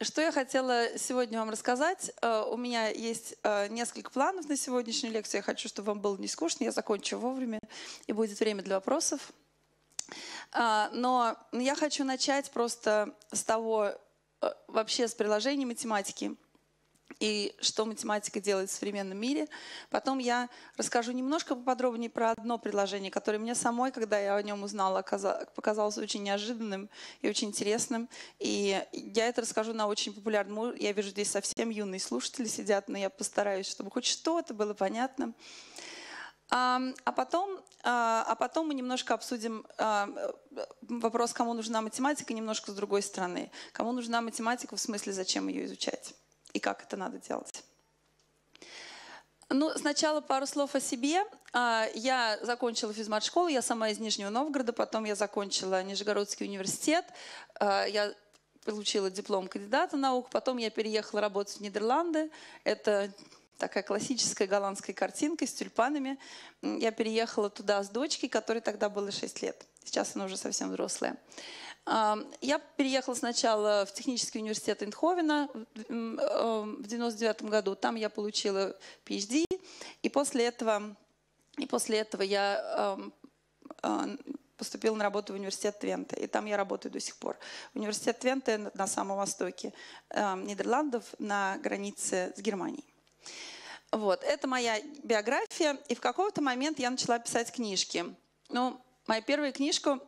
Что я хотела сегодня вам рассказать? Э, у меня есть э, несколько планов на сегодняшнюю лекцию. Я хочу, чтобы вам было не скучно. Я закончу вовремя, и будет время для вопросов. А, но я хочу начать просто с того, э, вообще с приложения математики и что математика делает в современном мире. Потом я расскажу немножко поподробнее про одно предложение, которое мне самой, когда я о нем узнала, показалось очень неожиданным и очень интересным. И я это расскажу на очень популярном Я вижу, здесь совсем юные слушатели сидят, но я постараюсь, чтобы хоть что-то было понятно. А, потом, а, а потом мы немножко обсудим а, вопрос, кому нужна математика, немножко с другой стороны. Кому нужна математика, в смысле, зачем ее изучать и как это надо делать. Ну, сначала пару слов о себе. Я закончила физмат-школу, я сама из Нижнего Новгорода, потом я закончила Нижегородский университет, я получила диплом кандидата наук, потом я переехала работать в Нидерланды. Это такая классическая голландская картинка с тюльпанами. Я переехала туда с дочкой, которой тогда было 6 лет. Сейчас она уже совсем взрослая. Я переехала сначала в технический университет Эндховена в 99 году. Там я получила PhD. И после этого, и после этого я поступила на работу в университет Твенте. И там я работаю до сих пор. Университет Твенте на самом востоке Нидерландов на границе с Германией. Вот, это моя биография. И в какой-то момент я начала писать книжки. Ну, моя первая книжка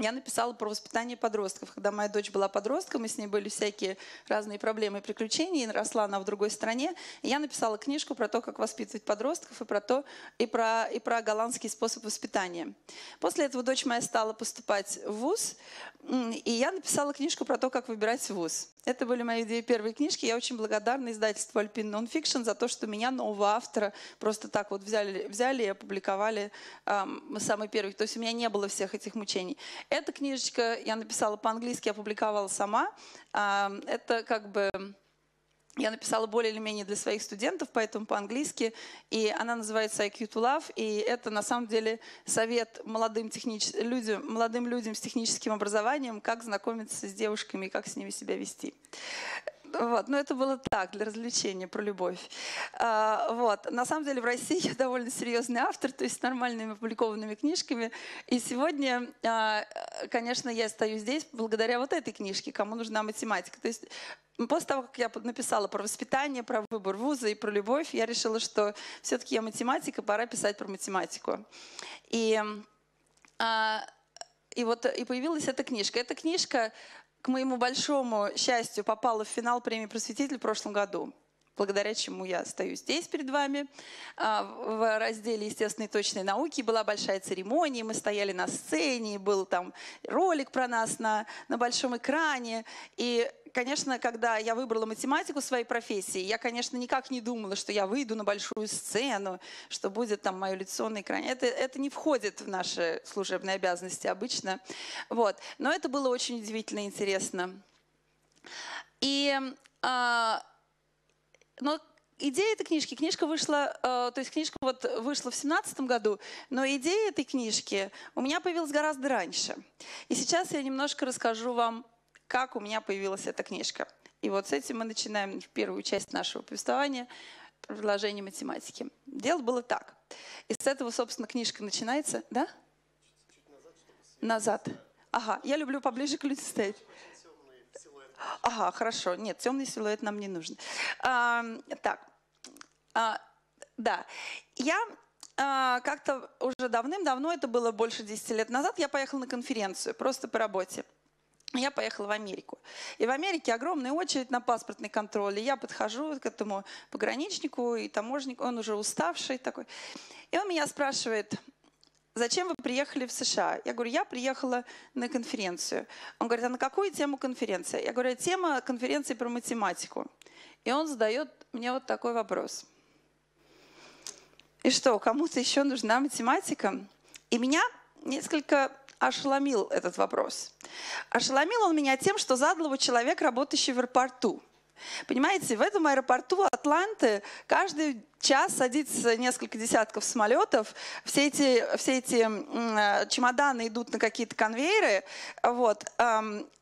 я написала про воспитание подростков. Когда моя дочь была подростком, и с ней были всякие разные проблемы и приключения, и росла она в другой стране, я написала книжку про то, как воспитывать подростков, и про, то, и про, и про голландский способ воспитания. После этого дочь моя стала поступать в ВУЗ, и я написала книжку про то, как выбирать вуз. Это были мои две первые книжки. Я очень благодарна издательству Alpine Nonfiction за то, что меня, нового автора, просто так вот взяли, взяли и опубликовали эм, самый первый. То есть у меня не было всех этих мучений. Эта книжечка я написала по-английски, опубликовала сама. Эм, это как бы я написала более или менее для своих студентов, поэтому по-английски. И она называется IQ to Love. И это на самом деле совет молодым, технич... людям, молодым людям с техническим образованием, как знакомиться с девушками и как с ними себя вести. Вот. Но это было так, для развлечения, про любовь. А, вот. На самом деле в России я довольно серьезный автор, то есть с нормальными опубликованными книжками. И сегодня, а, конечно, я стою здесь благодаря вот этой книжке «Кому нужна математика». То есть После того, как я написала про воспитание, про выбор вуза и про любовь, я решила, что все-таки я математика, пора писать про математику. И, а, и вот и появилась эта книжка. Эта книжка к моему большому счастью, попала в финал премии «Просветитель» в прошлом году благодаря чему я стою здесь перед вами. А, в разделе естественной точной науки была большая церемония, мы стояли на сцене, был там ролик про нас на, на большом экране. И конечно, когда я выбрала математику своей профессии, я, конечно, никак не думала, что я выйду на большую сцену, что будет там мое лицо на экране. Это, это не входит в наши служебные обязанности обычно. Вот. Но это было очень удивительно и интересно. И, а, но идея этой книжки, книжка вышла, э, то есть книжка вот вышла в семнадцатом году, но идея этой книжки у меня появилась гораздо раньше. И сейчас я немножко расскажу вам как у меня появилась эта книжка. И вот с этим мы начинаем первую часть нашего повествования предложение математики. Дело было так. И с этого, собственно, книжка начинается. Да? назад, Ага, я люблю поближе к людям стоять. Ага, хорошо. Нет, темный силуэт нам не нужен. А, так, а, да. Я а, как-то уже давным-давно, это было больше 10 лет назад, я поехала на конференцию, просто по работе. Я поехала в Америку. И в Америке огромная очередь на паспортный контроль. И я подхожу к этому пограничнику и таможнику, он уже уставший такой. И он меня спрашивает, зачем вы приехали в США? Я говорю, я приехала на конференцию. Он говорит, а на какую тему конференция? Я говорю, тема конференции про математику. И он задает мне вот такой вопрос. И что, кому-то еще нужна математика? И меня несколько ошеломил этот вопрос. Ошеломил он меня тем, что задал его человек, работающий в аэропорту. Понимаете, в этом аэропорту Атланты каждый час садится несколько десятков самолетов, все эти, все эти э, чемоданы идут на какие-то конвейеры, вот,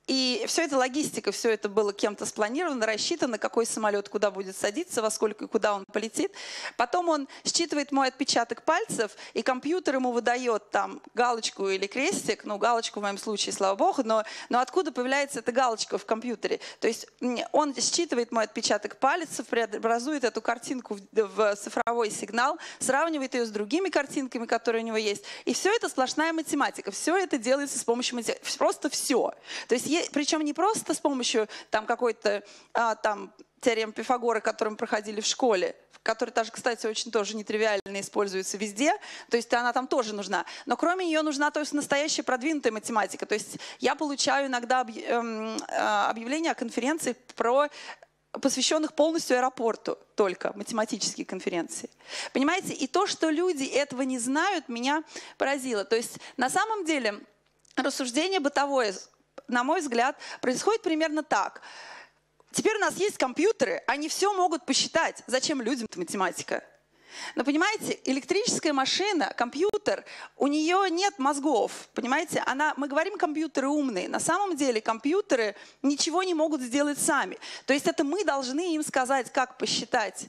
и все это логистика, все это было кем-то спланировано, рассчитано, какой самолет куда будет садиться, во сколько и куда он полетит. Потом он считывает мой отпечаток пальцев, и компьютер ему выдает там галочку или крестик, ну галочку в моем случае, слава богу, но, но откуда появляется эта галочка в компьютере? То есть он считывает мой отпечаток пальцев, преобразует эту картинку в, в цифровой сигнал, сравнивает ее с другими картинками, которые у него есть. И все это сплошная математика. Все это делается с помощью математики. Просто все. То есть причем не просто с помощью там какой-то а, там теорем Пифагора, который мы проходили в школе, которая даже, кстати, очень тоже нетривиально используется везде, то есть она там тоже нужна. Но кроме нее нужна то есть настоящая продвинутая математика. То есть я получаю иногда эм, а, объявления о конференциях про посвященных полностью аэропорту только, математические конференции. Понимаете? И то, что люди этого не знают, меня поразило. То есть на самом деле рассуждение бытовое на мой взгляд, происходит примерно так. Теперь у нас есть компьютеры, они все могут посчитать. Зачем людям математика? Но понимаете, электрическая машина, компьютер, у нее нет мозгов, понимаете? Она, мы говорим компьютеры умные. На самом деле компьютеры ничего не могут сделать сами. То есть это мы должны им сказать, как посчитать.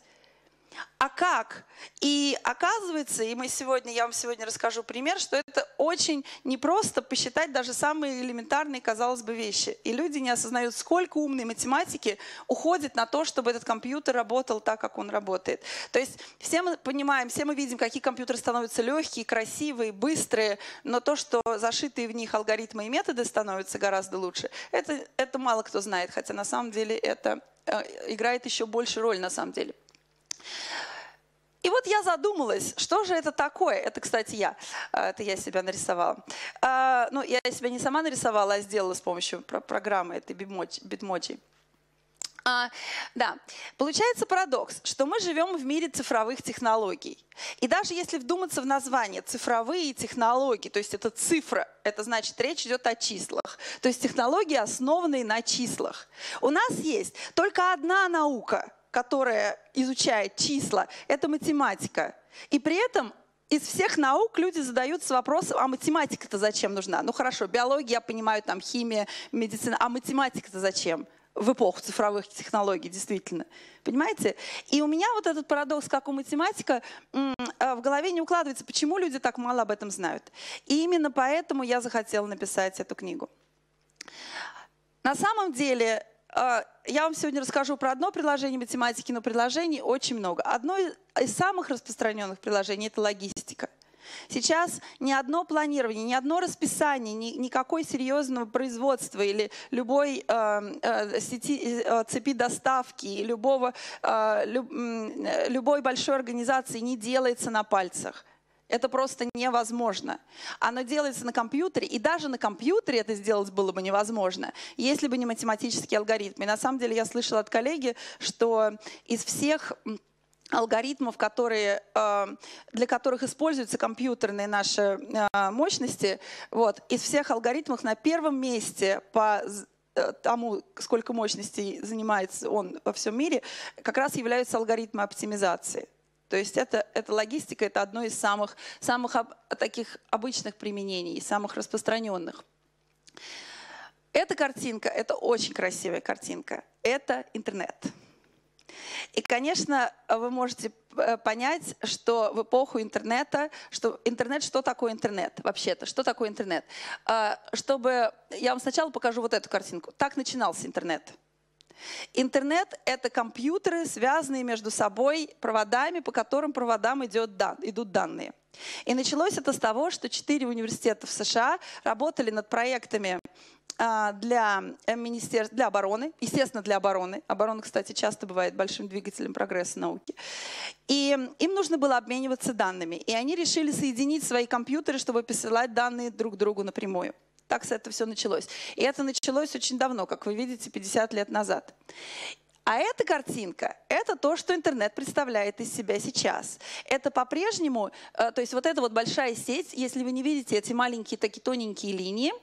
А как? И оказывается, и мы сегодня, я вам сегодня расскажу пример, что это очень непросто посчитать даже самые элементарные, казалось бы, вещи. И люди не осознают, сколько умной математики уходит на то, чтобы этот компьютер работал так, как он работает. То есть все мы понимаем, все мы видим, какие компьютеры становятся легкие, красивые, быстрые, но то, что зашитые в них алгоритмы и методы становятся гораздо лучше, это, это мало кто знает, хотя на самом деле это э, играет еще большую роль на самом деле. И вот я задумалась, что же это такое? Это, кстати, я. А, это я себя нарисовала. А, ну, я себя не сама нарисовала, а сделала с помощью программы этой Bitmoji. А, да, получается парадокс, что мы живем в мире цифровых технологий. И даже если вдуматься в название цифровые технологии, то есть это цифра, это значит речь идет о числах. То есть технологии, основанные на числах. У нас есть только одна наука, которая изучает числа, это математика. И при этом из всех наук люди задаются вопросом, а математика-то зачем нужна? Ну хорошо, биология, я понимаю, там химия, медицина, а математика-то зачем? в эпоху цифровых технологий, действительно. Понимаете? И у меня вот этот парадокс, как у математика, а, в голове не укладывается, почему люди так мало об этом знают. И именно поэтому я захотела написать эту книгу. На самом деле, я вам сегодня расскажу про одно приложение математики, но приложений очень много. Одно из самых распространенных приложений – это логистика. Сейчас ни одно планирование, ни одно расписание, ни, никакой серьезного производства или любой э, э, сети, э, цепи доставки, любого, э, люб, э, любой большой организации не делается на пальцах. Это просто невозможно. Оно делается на компьютере, и даже на компьютере это сделать было бы невозможно, если бы не математические алгоритмы. И на самом деле я слышала от коллеги, что из всех алгоритмов, которые, э, для которых используются компьютерные наши э, мощности, вот, из всех алгоритмов на первом месте по э, тому, сколько мощностей занимается он во всем мире, как раз являются алгоритмы оптимизации. То есть это, это логистика, это одно из самых, самых об, таких обычных применений, самых распространенных. Эта картинка, это очень красивая картинка. Это интернет. И, конечно, вы можете э, понять, что в эпоху интернета, что интернет, что такое интернет вообще-то, что такое интернет. А, чтобы, я вам сначала покажу вот эту картинку. Так начинался интернет. Интернет — это компьютеры, связанные между собой проводами, по которым проводам идет дан, идут данные. И началось это с того, что четыре университета в США работали над проектами а, для, э, министерств, для обороны, естественно, для обороны. Оборона, кстати, часто бывает большим двигателем прогресса науки. И им нужно было обмениваться данными. И они решили соединить свои компьютеры, чтобы посылать данные друг другу напрямую. Так это все началось. И это началось очень давно, как вы видите, 50 лет назад. А эта картинка – это то, что интернет представляет из себя сейчас. Это по-прежнему, э, то есть вот эта вот большая сеть, если вы не видите эти маленькие такие тоненькие линии,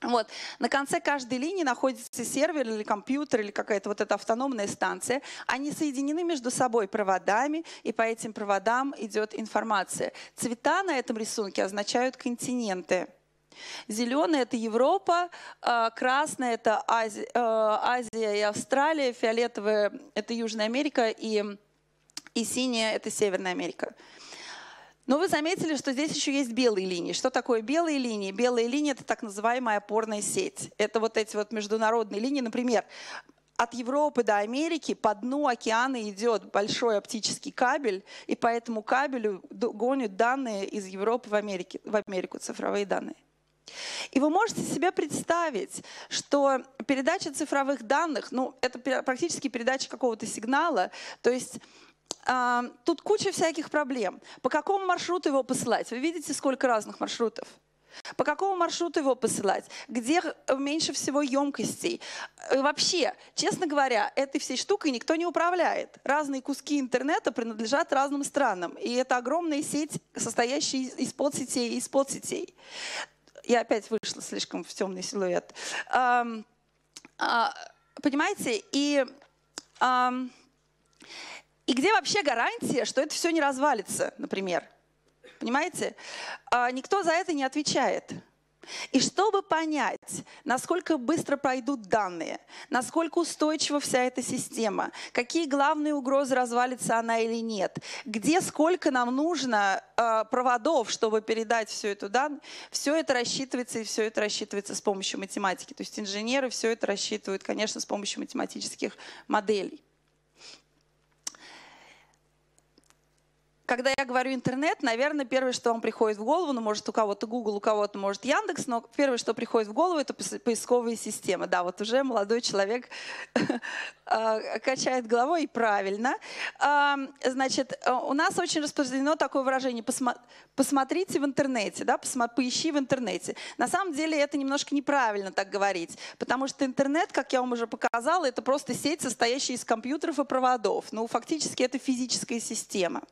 Вот. На конце каждой линии находится сервер или компьютер, или какая-то вот эта автономная станция. Они соединены между собой проводами, и по этим проводам идет информация. Цвета на этом рисунке означают континенты. Зеленый – это Европа, а, красный – это э, Азия и Австралия, фиолетовый – это Южная Америка, и, и синяя – это Северная Америка. Но вы заметили, что здесь еще есть белые линии. Что такое белые линии? Белые линии – это так называемая опорная сеть. Это вот эти вот международные линии. Например, от Европы до Америки по дну океана идет большой оптический кабель, и по этому кабелю гонят данные из Европы в, Америке, в Америку, цифровые данные. И вы можете себе представить, что передача цифровых данных, ну, это практически передача какого-то сигнала, то есть а, тут куча всяких проблем. По какому маршруту его посылать? Вы видите, сколько разных маршрутов? По какому маршруту его посылать? Где меньше всего емкостей? Э, вообще, честно говоря, этой всей штукой никто не управляет. Разные куски интернета принадлежат разным странам. И это огромная сеть, состоящая из подсетей и из подсетей. Я опять вышла слишком в темный силуэт. А, понимаете? И и где вообще гарантия, что это все не развалится, например? Понимаете? А, никто за это не отвечает. И чтобы понять, насколько быстро пройдут данные, насколько устойчива вся эта система, какие главные угрозы, развалится она или нет, где сколько нам нужно э, проводов, чтобы передать все это данные, все это рассчитывается и все это рассчитывается с помощью математики. То есть инженеры все это рассчитывают, конечно, с помощью математических моделей. Когда я говорю интернет, наверное, первое, что вам приходит в голову, ну, может, у кого-то Google, у кого-то, может, Яндекс, но первое, что приходит в голову, это поисковые системы. Да, вот уже молодой человек а, качает головой, и правильно. Значит, у нас очень распространено такое выражение «посмотрите в интернете», да, поищи в интернете. На самом деле это немножко неправильно так говорить, потому что интернет, как я вам уже показала, это просто сеть, состоящая из компьютеров и проводов. Ну, фактически это физическая система.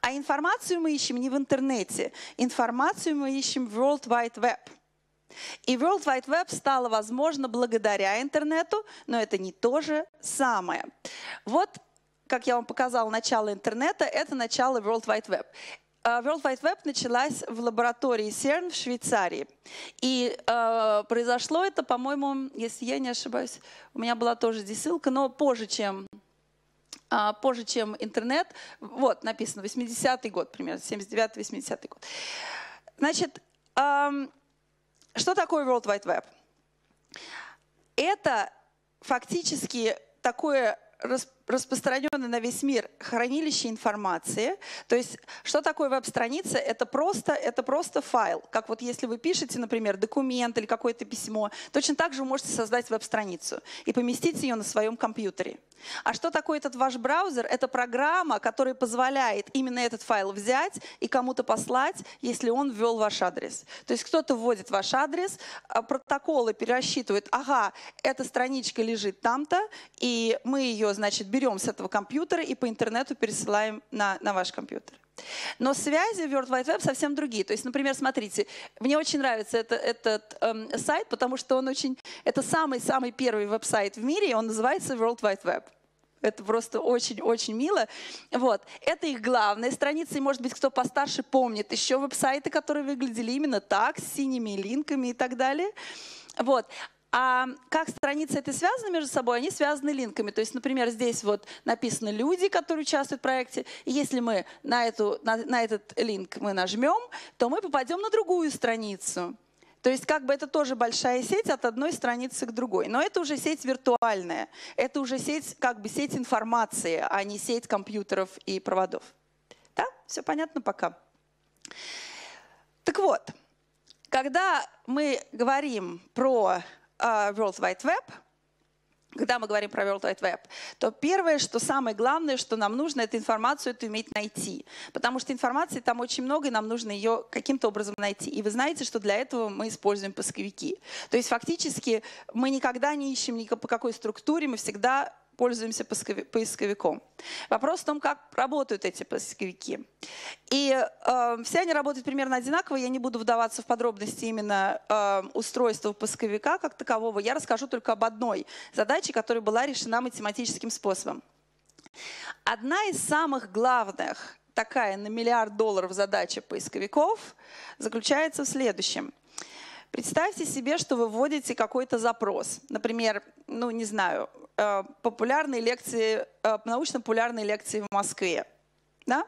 А информацию мы ищем не в интернете, информацию мы ищем в World Wide Web. И World Wide Web стало возможно благодаря интернету, но это не то же самое. Вот, как я вам показала, начало интернета – это начало World Wide Web. А, World Wide Web началась в лаборатории CERN в Швейцарии. И э, произошло это, по-моему, если я не ошибаюсь, у меня была тоже здесь ссылка, но позже, чем позже, чем интернет. Вот, написано, 80-й год примерно, 79-80 год. Значит, что такое World Wide Web? Это фактически такое распространенное на весь мир хранилище информации. То есть, что такое веб-страница? Это просто, это просто файл. Как вот если вы пишете, например, документ или какое-то письмо, точно так же вы можете создать веб-страницу и поместить ее на своем компьютере. А что такое этот ваш браузер? Это программа, которая позволяет именно этот файл взять и кому-то послать, если он ввел ваш адрес. То есть кто-то вводит ваш адрес, а протоколы пересчитывают, ага, эта страничка лежит там-то, и мы ее, значит, берем с этого компьютера и по интернету пересылаем на, на ваш компьютер. Но связи в World Wide Web совсем другие. То есть, например, смотрите, мне очень нравится это, этот эм, сайт, потому что он очень, это самый-самый первый веб-сайт в мире, и он называется World Wide Web. Это просто очень-очень мило. Вот. Это их главная страница. И, может быть, кто постарше помнит еще веб-сайты, которые выглядели именно так, с синими линками и так далее. Вот. А как страницы это связаны между собой? Они связаны линками. То есть, например, здесь вот написаны люди, которые участвуют в проекте. И если мы на, эту, на, на этот линк мы нажмем, то мы попадем на другую страницу. То есть как бы это тоже большая сеть от одной страницы к другой. Но это уже сеть виртуальная. Это уже сеть, как бы сеть информации, а не сеть компьютеров и проводов. Да? Все понятно пока? Так вот, когда мы говорим про World Wide Web, когда мы говорим про World Wide Web, то первое, что самое главное, что нам нужно, это информацию эту уметь найти. Потому что информации там очень много, и нам нужно ее каким-то образом найти. И вы знаете, что для этого мы используем поисковики. То есть фактически мы никогда не ищем ни по какой структуре, мы всегда пользуемся поисковиком. Вопрос в том, как работают эти поисковики. И э, все они работают примерно одинаково. Я не буду вдаваться в подробности именно э, устройства поисковика как такового. Я расскажу только об одной задаче, которая была решена математическим способом. Одна из самых главных такая на миллиард долларов задача поисковиков заключается в следующем. Представьте себе, что вы вводите какой-то запрос. Например, ну не знаю, э, популярные лекции, э, научно-популярные лекции в Москве. Да?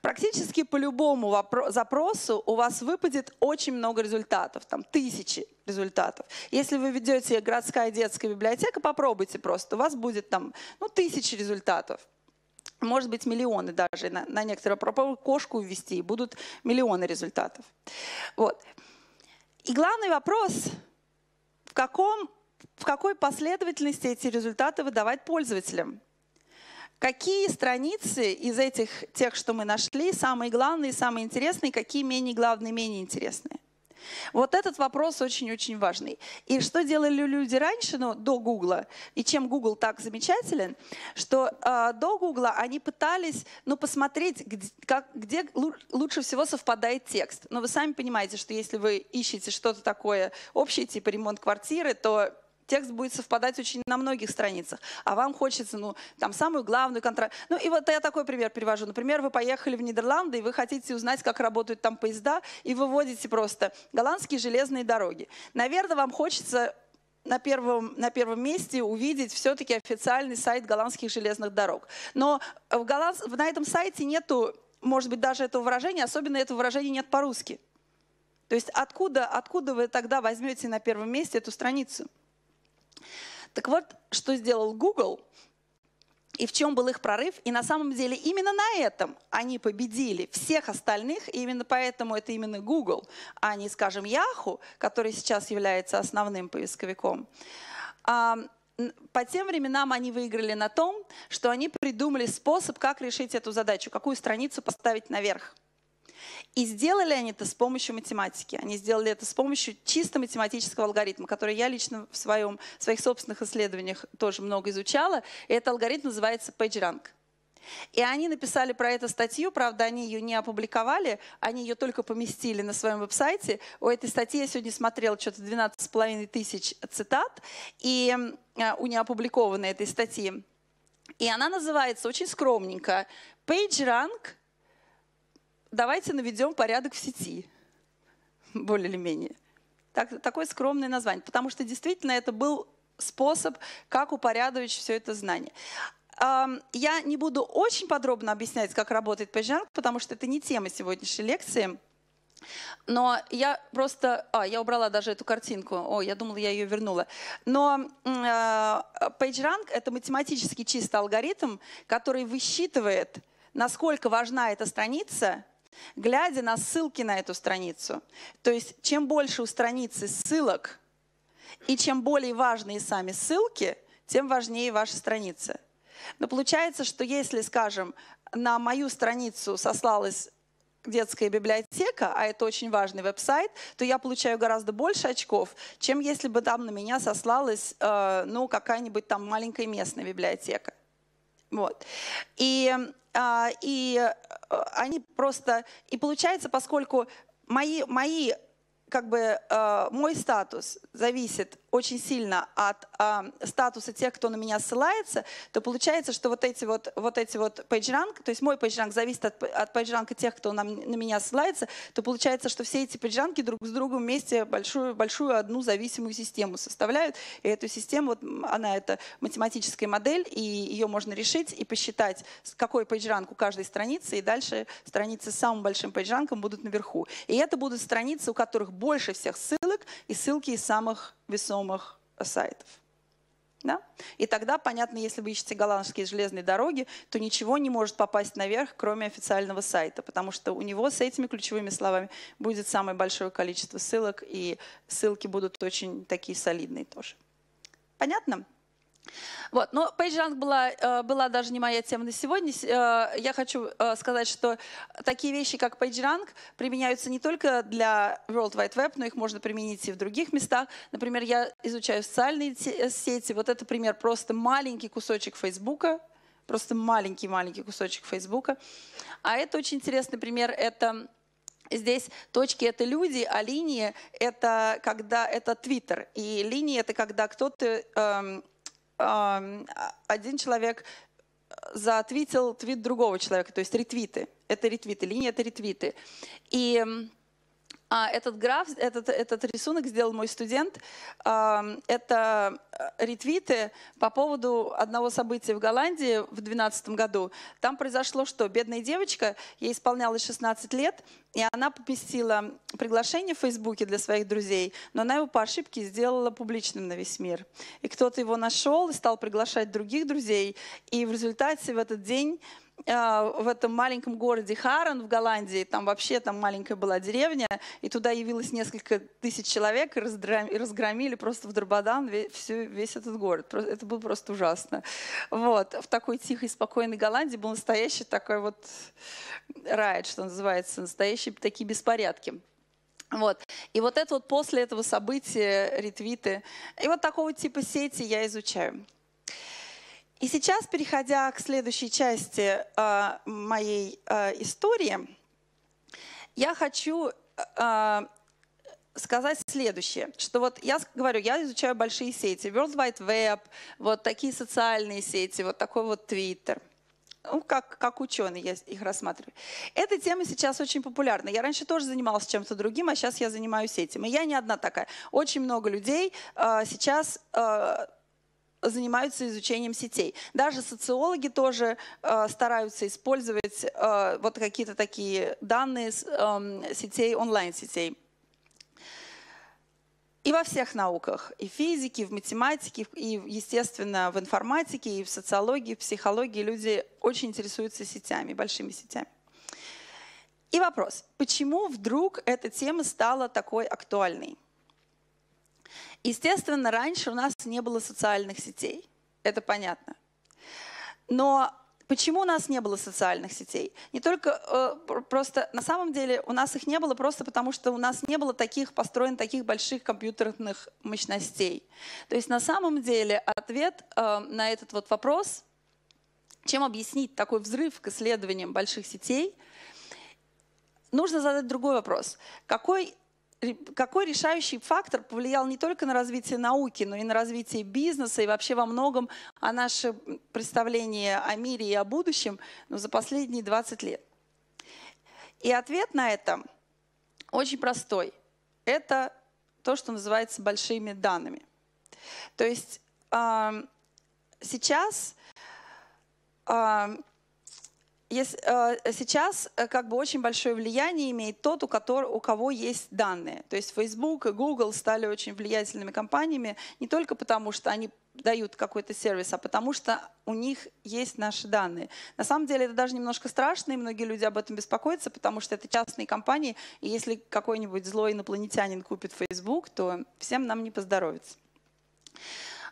Практически по любому запросу у вас выпадет очень много результатов, там тысячи результатов. Если вы ведете городская детская библиотека, попробуйте просто, у вас будет там ну, тысячи результатов может быть, миллионы даже на, на некоторые. Попробуй кошку ввести, и будут миллионы результатов. Вот. И главный вопрос, в, каком, в какой последовательности эти результаты выдавать пользователям? Какие страницы из этих, тех, что мы нашли, самые главные, самые интересные, какие менее главные, менее интересные? Вот этот вопрос очень-очень важный. И что делали люди раньше, ну, до Гугла, и чем Google так замечателен, что э, до Гугла они пытались, ну, посмотреть, где, как, где лучше всего совпадает текст. Но вы сами понимаете, что если вы ищете что-то такое общее, типа ремонт квартиры, то текст будет совпадать очень на многих страницах, а вам хочется, ну, там, самую главную контракт. Ну, и вот я такой пример привожу. Например, вы поехали в Нидерланды, и вы хотите узнать, как работают там поезда, и вы вводите просто голландские железные дороги. Наверное, вам хочется на первом, на первом месте увидеть все-таки официальный сайт голландских железных дорог. Но в голланд... на этом сайте нету, может быть, даже этого выражения, особенно этого выражения нет по-русски. То есть откуда, откуда вы тогда возьмете на первом месте эту страницу? Так вот, что сделал Google и в чем был их прорыв. И на самом деле именно на этом они победили всех остальных, и именно поэтому это именно Google, а не, скажем, Yahoo, который сейчас является основным поисковиком. По тем временам они выиграли на том, что они придумали способ, как решить эту задачу, какую страницу поставить наверх. И сделали они это с помощью математики. Они сделали это с помощью чисто математического алгоритма, который я лично в, своем, в своих собственных исследованиях тоже много изучала. И этот алгоритм называется PageRank. И они написали про эту статью, правда, они ее не опубликовали, они ее только поместили на своем веб-сайте. У этой статьи я сегодня смотрела что-то 12,5 тысяч цитат, и э, у неопубликованной этой статьи. И она называется очень скромненько PageRank давайте наведем порядок в сети, более или менее. Так, такое скромное название, потому что действительно это был способ, как упорядочить все это знание. Я не буду очень подробно объяснять, как работает PageRank, потому что это не тема сегодняшней лекции. Но я просто... А, я убрала даже эту картинку. О, я думала, я ее вернула. Но э, PageRank — это математически чистый алгоритм, который высчитывает, насколько важна эта страница глядя на ссылки на эту страницу. То есть чем больше у страницы ссылок и чем более важные сами ссылки, тем важнее ваша страница. Но получается, что если, скажем, на мою страницу сослалась детская библиотека, а это очень важный веб-сайт, то я получаю гораздо больше очков, чем если бы там на меня сослалась э, ну, какая-нибудь там маленькая местная библиотека. Вот. И а, и э, они просто... И получается, поскольку мои, мои как бы э, мой статус зависит очень сильно от э, статуса тех, кто на меня ссылается, то получается, что вот эти вот, вот эти вот PageRank, то есть мой PageRank зависит от, от PageRank тех, кто на, на меня ссылается, то получается, что все эти PageRank друг с другом вместе большую, большую одну зависимую систему составляют. И эту систему, вот, она это математическая модель, и ее можно решить и посчитать, какой PageRank у каждой страницы, и дальше страницы с самым большим PageRank будут наверху. И это будут страницы, у которых больше всех ссылок, и ссылки из самых весомых сайтов. Да? И тогда, понятно, если вы ищете голландские железные дороги, то ничего не может попасть наверх, кроме официального сайта, потому что у него с этими ключевыми словами будет самое большое количество ссылок, и ссылки будут очень такие солидные тоже. Понятно? Вот, но PageRank была, э, была даже не моя тема на сегодня. Э, я хочу э, сказать, что такие вещи, как PageRank, применяются не только для World Wide Web, но их можно применить и в других местах. Например, я изучаю социальные сети. Вот это пример просто маленький кусочек Фейсбука, просто маленький-маленький кусочек Фейсбука. А это очень интересный пример. Это Здесь точки — это люди, а линии — это когда это Твиттер. И линии — это когда кто-то эм, один человек э, затвитил твит другого человека, то есть ретвиты. Это ретвиты, линия — это ретвиты. И а этот граф, этот, этот рисунок сделал мой студент. Это э, ретвиты по поводу одного события в Голландии в 2012 году. Там произошло что? Бедная девочка, ей исполнялось 16 лет, и она поместила приглашение в Фейсбуке для своих друзей, но она его по ошибке сделала публичным на весь мир. И кто-то его нашел и стал приглашать других друзей. И в результате в этот день а, в этом маленьком городе Харан в Голландии, там вообще там маленькая была деревня, и туда явилось несколько тысяч человек и разгромили просто в Дрободан весь, весь этот город. Это было просто ужасно. Вот. В такой тихой, спокойной Голландии был настоящий такой вот райд, что называется, настоящие такие беспорядки. Вот. И вот это вот после этого события, ретвиты. И вот такого типа сети я изучаю. И сейчас, переходя к следующей части э, моей э, истории, я хочу э, сказать следующее, что вот я говорю, я изучаю большие сети, World Wide Web, вот такие социальные сети, вот такой вот Twitter. Ну, как, как ученый я их рассматриваю. Эта тема сейчас очень популярна. Я раньше тоже занималась чем-то другим, а сейчас я занимаюсь этим. И я не одна такая. Очень много людей э, сейчас э, занимаются изучением сетей. Даже социологи тоже э, стараются использовать э, вот какие-то такие данные э, сетей, онлайн-сетей. И во всех науках, и в физике, и в математике, и, естественно, в информатике, и в социологии, и в психологии люди очень интересуются сетями, большими сетями. И вопрос, почему вдруг эта тема стала такой актуальной? Естественно, раньше у нас не было социальных сетей. Это понятно. Но почему у нас не было социальных сетей? Не только э, просто, на самом деле у нас их не было просто потому, что у нас не было таких построен таких больших компьютерных мощностей. То есть на самом деле ответ э, на этот вот вопрос, чем объяснить такой взрыв к исследованиям больших сетей, нужно задать другой вопрос. Какой какой решающий фактор повлиял не только на развитие науки, но и на развитие бизнеса и вообще во многом о наше представление о мире и о будущем ну, за последние 20 лет? И ответ на это очень простой. Это то, что называется большими данными. То есть э, сейчас э, Э, сейчас э, как бы очень большое влияние имеет тот, у, которого, у кого есть данные. То есть Facebook и Google стали очень влиятельными компаниями не только потому, что они дают какой-то сервис, а потому что у них есть наши данные. На самом деле это даже немножко страшно, и многие люди об этом беспокоятся, потому что это частные компании, и если какой-нибудь злой инопланетянин купит Facebook, то всем нам не поздоровится.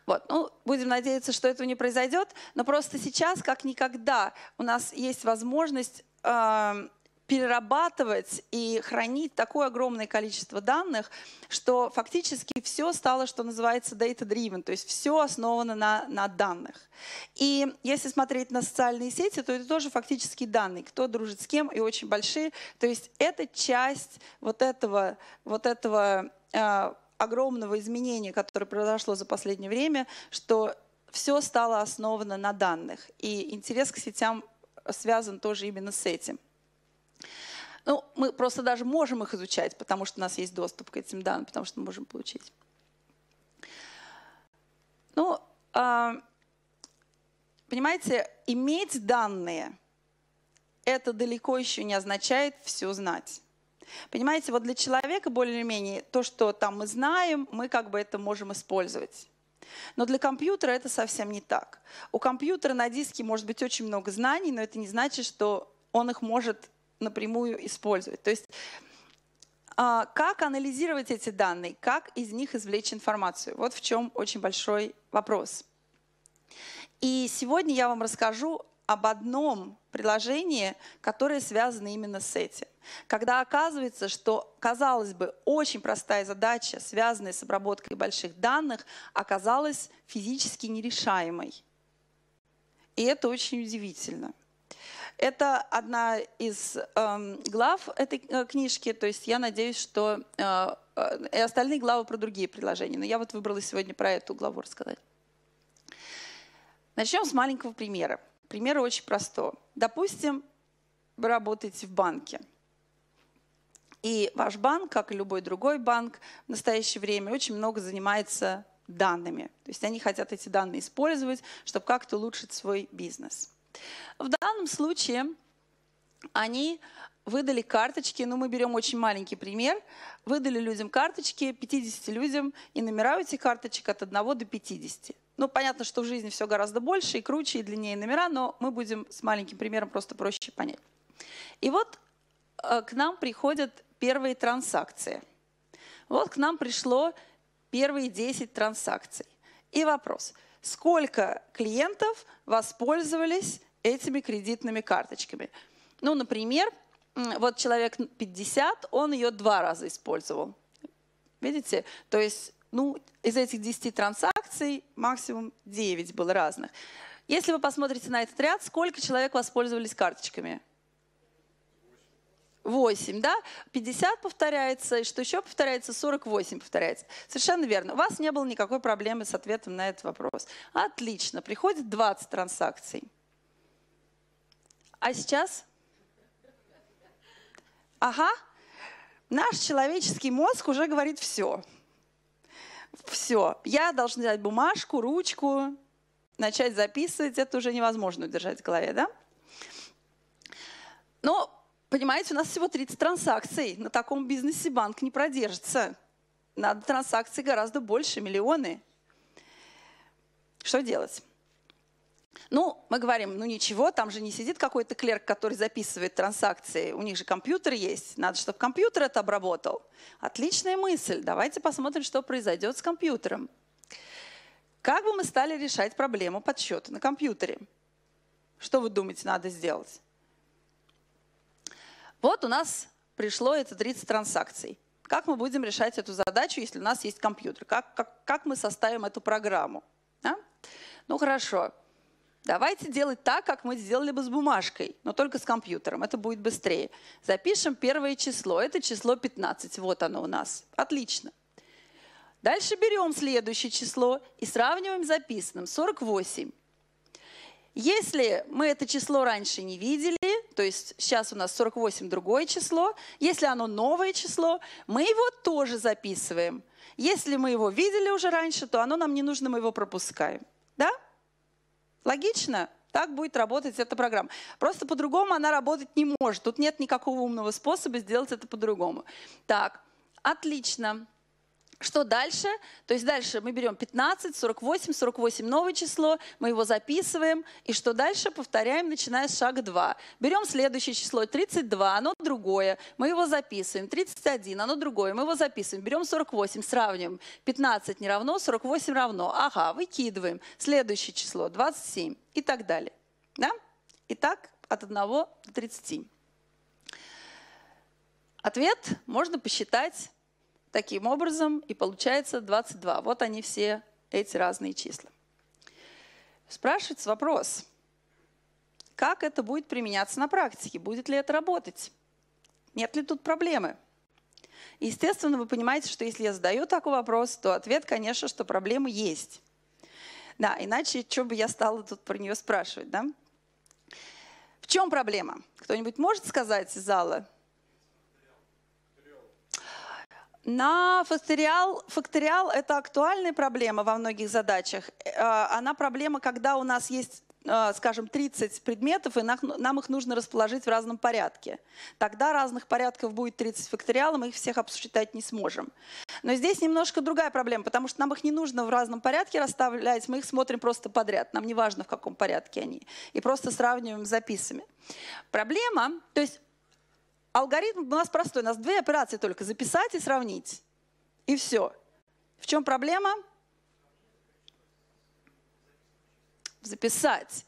Вот. Ну, будем надеяться, что этого не произойдет, но просто сейчас, как никогда, у нас есть возможность э, перерабатывать и хранить такое огромное количество данных, что фактически все стало, что называется data-driven, то есть все основано на, на данных. И если смотреть на социальные сети, то это тоже фактически данные, кто дружит с кем и очень большие. То есть это часть вот этого, вот этого э, огромного изменения, которое произошло за последнее время, что все стало основано на данных. И интерес к сетям связан тоже именно с этим. Ну, мы просто даже можем их изучать, потому что у нас есть доступ к этим данным, потому что мы можем получить. Ну, э, понимаете, иметь данные – это далеко еще не означает все знать. Понимаете, вот для человека более-менее то, что там мы знаем, мы как бы это можем использовать. Но для компьютера это совсем не так. У компьютера на диске может быть очень много знаний, но это не значит, что он их может напрямую использовать. То есть а, как анализировать эти данные, как из них извлечь информацию? Вот в чем очень большой вопрос. И сегодня я вам расскажу об одном приложении, которое связано именно с этим. Когда оказывается, что, казалось бы, очень простая задача, связанная с обработкой больших данных, оказалась физически нерешаемой. И это очень удивительно. Это одна из э, глав этой э, книжки, то есть я надеюсь, что э, э, и остальные главы про другие приложения, но я вот выбрала сегодня про эту главу рассказать. Начнем с маленького примера. Пример очень простой. Допустим, вы работаете в банке. И ваш банк, как и любой другой банк, в настоящее время очень много занимается данными. То есть они хотят эти данные использовать, чтобы как-то улучшить свой бизнес. В данном случае они выдали карточки, ну мы берем очень маленький пример, выдали людям карточки, 50 людям, и номера у этих карточек от 1 до 50. Ну, понятно, что в жизни все гораздо больше и круче, и длиннее номера, но мы будем с маленьким примером просто проще понять. И вот э, к нам приходят первые транзакции. Вот к нам пришло первые 10 транзакций. И вопрос, сколько клиентов воспользовались этими кредитными карточками? Ну, например, вот человек 50, он ее два раза использовал. Видите? То есть ну, из этих 10 транзакций максимум 9 было разных. Если вы посмотрите на этот ряд, сколько человек воспользовались карточками? 8, да? 50 повторяется, и что еще повторяется? 48 повторяется. Совершенно верно. У вас не было никакой проблемы с ответом на этот вопрос. Отлично. Приходит 20 транзакций. А сейчас? Ага. Наш человеческий мозг уже говорит все все, я должна взять бумажку, ручку, начать записывать, это уже невозможно удержать в голове, да? Но, понимаете, у нас всего 30 транзакций, на таком бизнесе банк не продержится. Надо транзакций гораздо больше, миллионы. Что делать? Ну, мы говорим, ну ничего, там же не сидит какой-то клерк, который записывает транзакции. У них же компьютер есть, надо, чтобы компьютер это обработал. Отличная мысль. Давайте посмотрим, что произойдет с компьютером. Как бы мы стали решать проблему подсчета на компьютере? Что вы думаете, надо сделать? Вот у нас пришло это 30 транзакций. Как мы будем решать эту задачу, если у нас есть компьютер? Как, как, как мы составим эту программу? А? Ну хорошо. Давайте делать так, как мы сделали бы с бумажкой, но только с компьютером. Это будет быстрее. Запишем первое число. Это число 15. Вот оно у нас. Отлично. Дальше берем следующее число и сравниваем с записанным. 48. Если мы это число раньше не видели, то есть сейчас у нас 48 другое число, если оно новое число, мы его тоже записываем. Если мы его видели уже раньше, то оно нам не нужно, мы его пропускаем. Да? Логично? Так будет работать эта программа. Просто по-другому она работать не может. Тут нет никакого умного способа сделать это по-другому. Так, отлично. Что дальше? То есть дальше мы берем 15, 48, 48 новое число, мы его записываем. И что дальше? Повторяем, начиная с шага 2. Берем следующее число, 32, оно другое, мы его записываем. 31, оно другое, мы его записываем. Берем 48, сравниваем. 15 не равно, 48 равно. Ага, выкидываем. Следующее число, 27 и так далее. Да? Итак, от 1 до 30. Ответ можно посчитать таким образом, и получается 22. Вот они все эти разные числа. Спрашивается вопрос, как это будет применяться на практике? Будет ли это работать? Нет ли тут проблемы? Естественно, вы понимаете, что если я задаю такой вопрос, то ответ, конечно, что проблемы есть. Да, иначе что бы я стала тут про нее спрашивать, да? В чем проблема? Кто-нибудь может сказать из зала? На факториал, факториал это актуальная проблема во многих задачах. Э, она проблема, когда у нас есть э, скажем, 30 предметов, и нам их нужно расположить в разном порядке. Тогда разных порядков будет 30 факториалов, мы их всех обсчитать не сможем. Но здесь немножко другая проблема, потому что нам их не нужно в разном порядке расставлять, мы их смотрим просто подряд, нам не важно, в каком порядке они, и просто сравниваем с записами. Проблема, то есть Алгоритм у нас простой. У нас две операции только. Записать и сравнить. И все. В чем проблема? записать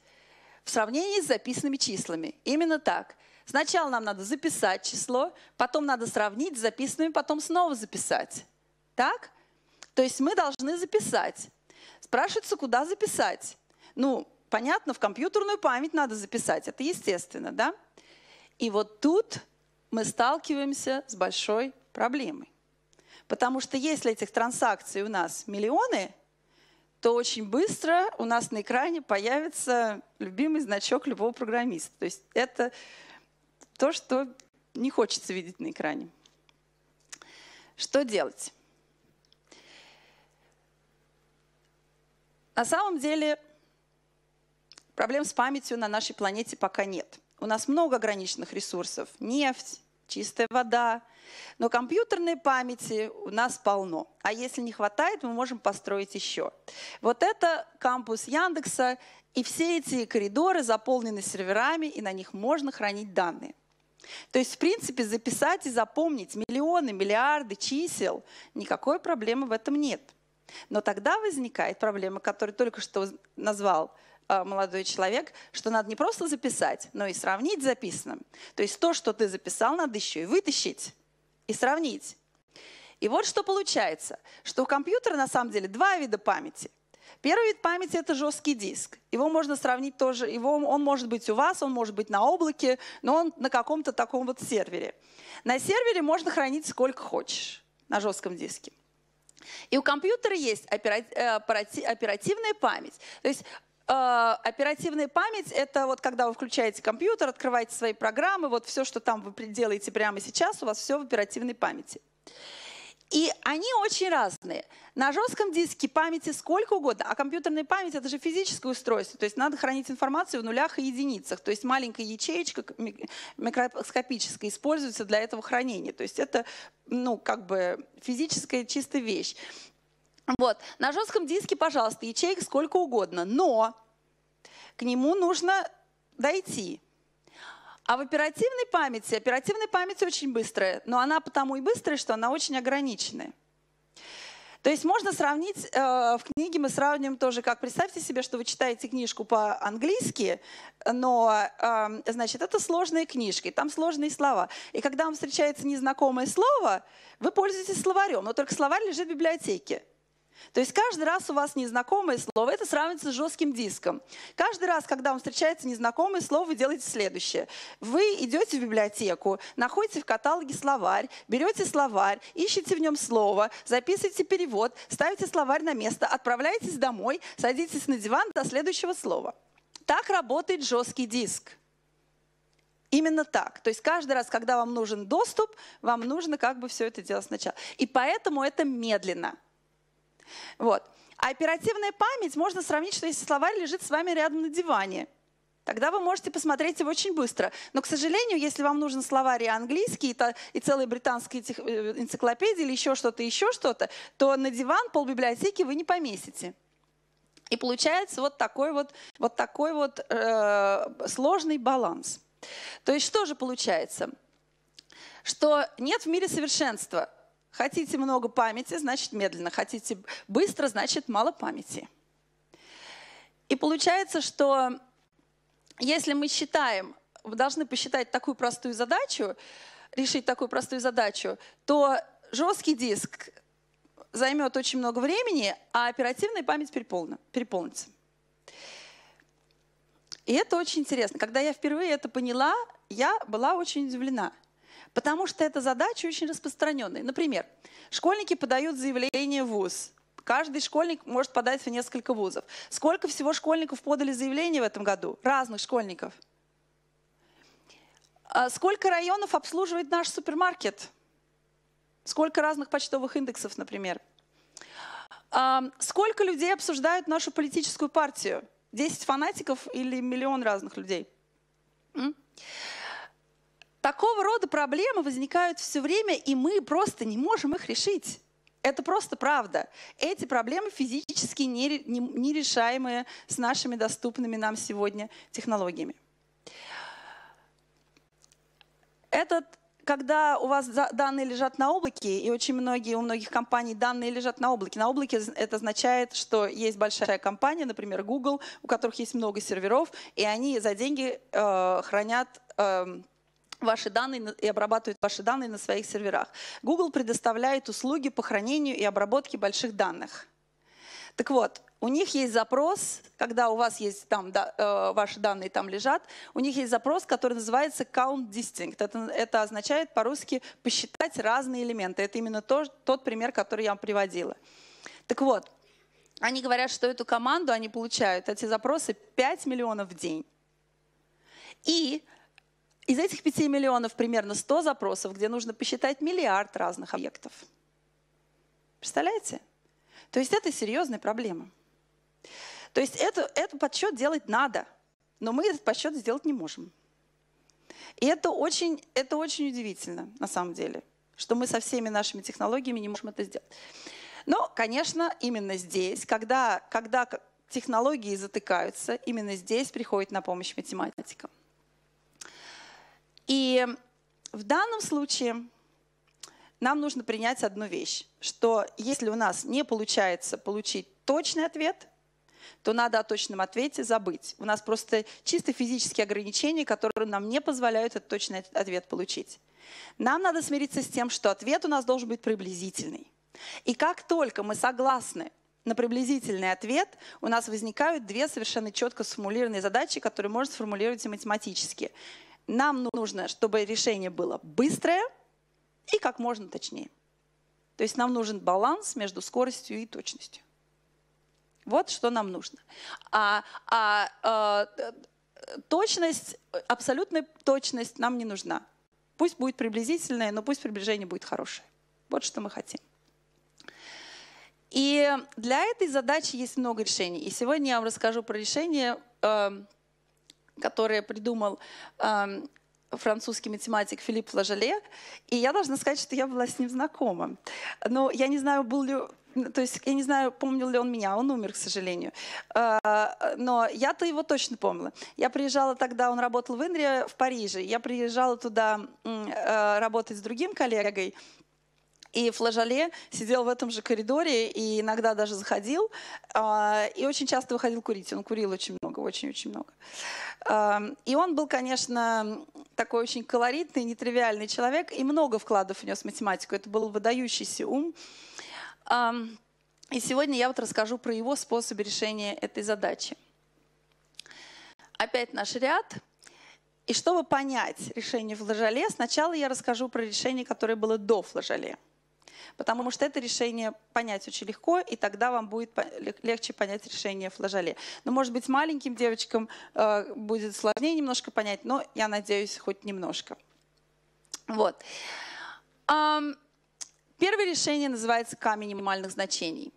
в сравнении с записанными числами. Именно так. Сначала нам надо записать число, потом надо сравнить с записанными, потом снова записать. Так? То есть мы должны записать. Спрашивается, куда записать? Ну, понятно, в компьютерную память надо записать, это естественно, да? И вот тут мы сталкиваемся с большой проблемой. Потому что если этих транзакций у нас миллионы, то очень быстро у нас на экране появится любимый значок любого программиста. То есть это то, что не хочется видеть на экране. Что делать? На самом деле проблем с памятью на нашей планете пока нет. У нас много ограниченных ресурсов. Нефть, чистая вода. Но компьютерной памяти у нас полно. А если не хватает, мы можем построить еще. Вот это кампус Яндекса. И все эти коридоры заполнены серверами, и на них можно хранить данные. То есть, в принципе, записать и запомнить миллионы, миллиарды чисел, никакой проблемы в этом нет. Но тогда возникает проблема, которую только что назвал молодой человек, что надо не просто записать, но и сравнить с записанным. То есть то, что ты записал, надо еще и вытащить и сравнить. И вот что получается, что у компьютера на самом деле два вида памяти. Первый вид памяти – это жесткий диск. Его можно сравнить тоже, его, он может быть у вас, он может быть на облаке, но он на каком-то таком вот сервере. На сервере можно хранить сколько хочешь на жестком диске. И у компьютера есть э, оперативная память. То есть э, оперативная память – это вот когда вы включаете компьютер, открываете свои программы, вот все, что там вы делаете прямо сейчас, у вас все в оперативной памяти. И они очень разные. На жестком диске памяти сколько угодно, а компьютерная память – это же физическое устройство, то есть надо хранить информацию в нулях и единицах. То есть маленькая ячеечка микроскопическая используется для этого хранения. То есть это ну, как бы физическая чистая вещь. Вот. На жестком диске, пожалуйста, ячеек сколько угодно, но к нему нужно дойти. А в оперативной памяти, оперативная память очень быстрая, но она потому и быстрая, что она очень ограниченная. То есть можно сравнить, э, в книге мы сравним тоже, как представьте себе, что вы читаете книжку по-английски, но, э, значит, это сложные книжки, там сложные слова. И когда вам встречается незнакомое слово, вы пользуетесь словарем, но только словарь лежит в библиотеке. То есть каждый раз у вас незнакомое слово, это сравнивается с жестким диском. Каждый раз, когда вам встречается незнакомое слово, вы делаете следующее. Вы идете в библиотеку, находите в каталоге словарь, берете словарь, ищете в нем слово, записываете перевод, ставите словарь на место, отправляетесь домой, садитесь на диван до следующего слова. Так работает жесткий диск. Именно так. То есть каждый раз, когда вам нужен доступ, вам нужно как бы все это делать сначала. И поэтому это медленно. Вот. А оперативная память можно сравнить, что если словарь лежит с вами рядом на диване, Тогда вы можете посмотреть его очень быстро. Но, к сожалению, если вам нужен словарь и английский, и, и целая британская э, энциклопедия или еще что-то, еще что-то, то на диван пол библиотеки вы не поместите. И получается вот такой вот, вот, такой вот э, сложный баланс. То есть что же получается? Что нет в мире совершенства. Хотите много памяти, значит медленно. Хотите быстро, значит мало памяти. И получается, что если мы считаем, вы должны посчитать такую простую задачу, решить такую простую задачу, то жесткий диск займет очень много времени, а оперативная память переполнена, переполнится. И это очень интересно. Когда я впервые это поняла, я была очень удивлена. Потому что эта задача очень распространенная. Например, школьники подают заявление в ВУЗ. Каждый школьник может подать в несколько вузов. Сколько всего школьников подали заявление в этом году? Разных школьников. А сколько районов обслуживает наш супермаркет? Сколько разных почтовых индексов, например? А сколько людей обсуждают нашу политическую партию? Десять фанатиков или миллион разных людей? Такого рода проблемы возникают все время, и мы просто не можем их решить. Это просто правда. Эти проблемы физически нерешаемые с нашими доступными нам сегодня технологиями. Этот когда у вас данные лежат на облаке, и очень многие, у многих компаний данные лежат на облаке, на облаке это означает, что есть большая компания, например, Google, у которых есть много серверов, и они за деньги э, хранят э, ваши данные и обрабатывают ваши данные на своих серверах. Google предоставляет услуги по хранению и обработке больших данных. Так вот, у них есть запрос, когда у вас есть там да, э, ваши данные там лежат, у них есть запрос, который называется count distinct. Это, это означает по-русски посчитать разные элементы. Это именно то, тот пример, который я вам приводила. Так вот, они говорят, что эту команду они получают, эти запросы 5 миллионов в день. И из этих 5 миллионов примерно 100 запросов, где нужно посчитать миллиард разных объектов. Представляете? То есть это серьезная проблема. То есть это, этот подсчет делать надо, но мы этот подсчет сделать не можем. И это очень, это очень удивительно на самом деле, что мы со всеми нашими технологиями не можем это сделать. Но, конечно, именно здесь, когда, когда технологии затыкаются, именно здесь приходит на помощь математика. И в данном случае нам нужно принять одну вещь, что если у нас не получается получить точный ответ, то надо о точном ответе забыть. У нас просто чисто физические ограничения, которые нам не позволяют этот точный ответ получить. Нам надо смириться с тем, что ответ у нас должен быть приблизительный. И как только мы согласны на приблизительный ответ, у нас возникают две совершенно четко сформулированные задачи, которые можно сформулировать и математически. Нам нужно, чтобы решение было быстрое – и как можно точнее. То есть нам нужен баланс между скоростью и точностью. Вот что нам нужно. А, а, а точность, абсолютная точность нам не нужна. Пусть будет приблизительная, но пусть приближение будет хорошее. Вот что мы хотим. И для этой задачи есть много решений. И сегодня я вам расскажу про решение, э, которое придумал э, французский математик Филипп Флажеле, и я должна сказать, что я была с ним знакома. Но я не знаю, был ли то есть я не знаю, помнил ли он меня, он умер, к сожалению. А, но я-то его точно помнила. Я приезжала тогда, он работал в Инре в Париже. Я приезжала туда а, работать с другим коллегой, и Флажале сидел в этом же коридоре и иногда даже заходил. А, и очень часто выходил курить. Он курил очень много, очень-очень много. А, и он был, конечно, такой очень колоритный, нетривиальный человек. И много вкладов внес в математику. Это был выдающийся ум. А, и сегодня я вот расскажу про его способ решения этой задачи. Опять наш ряд. И чтобы понять решение флажоле, сначала я расскажу про решение, которое было до флажоле потому что это решение понять очень легко, и тогда вам будет легче понять решение флажоле. Но, может быть, маленьким девочкам э, будет сложнее немножко понять, но я надеюсь, хоть немножко. Вот. Первое решение называется К минимальных значений.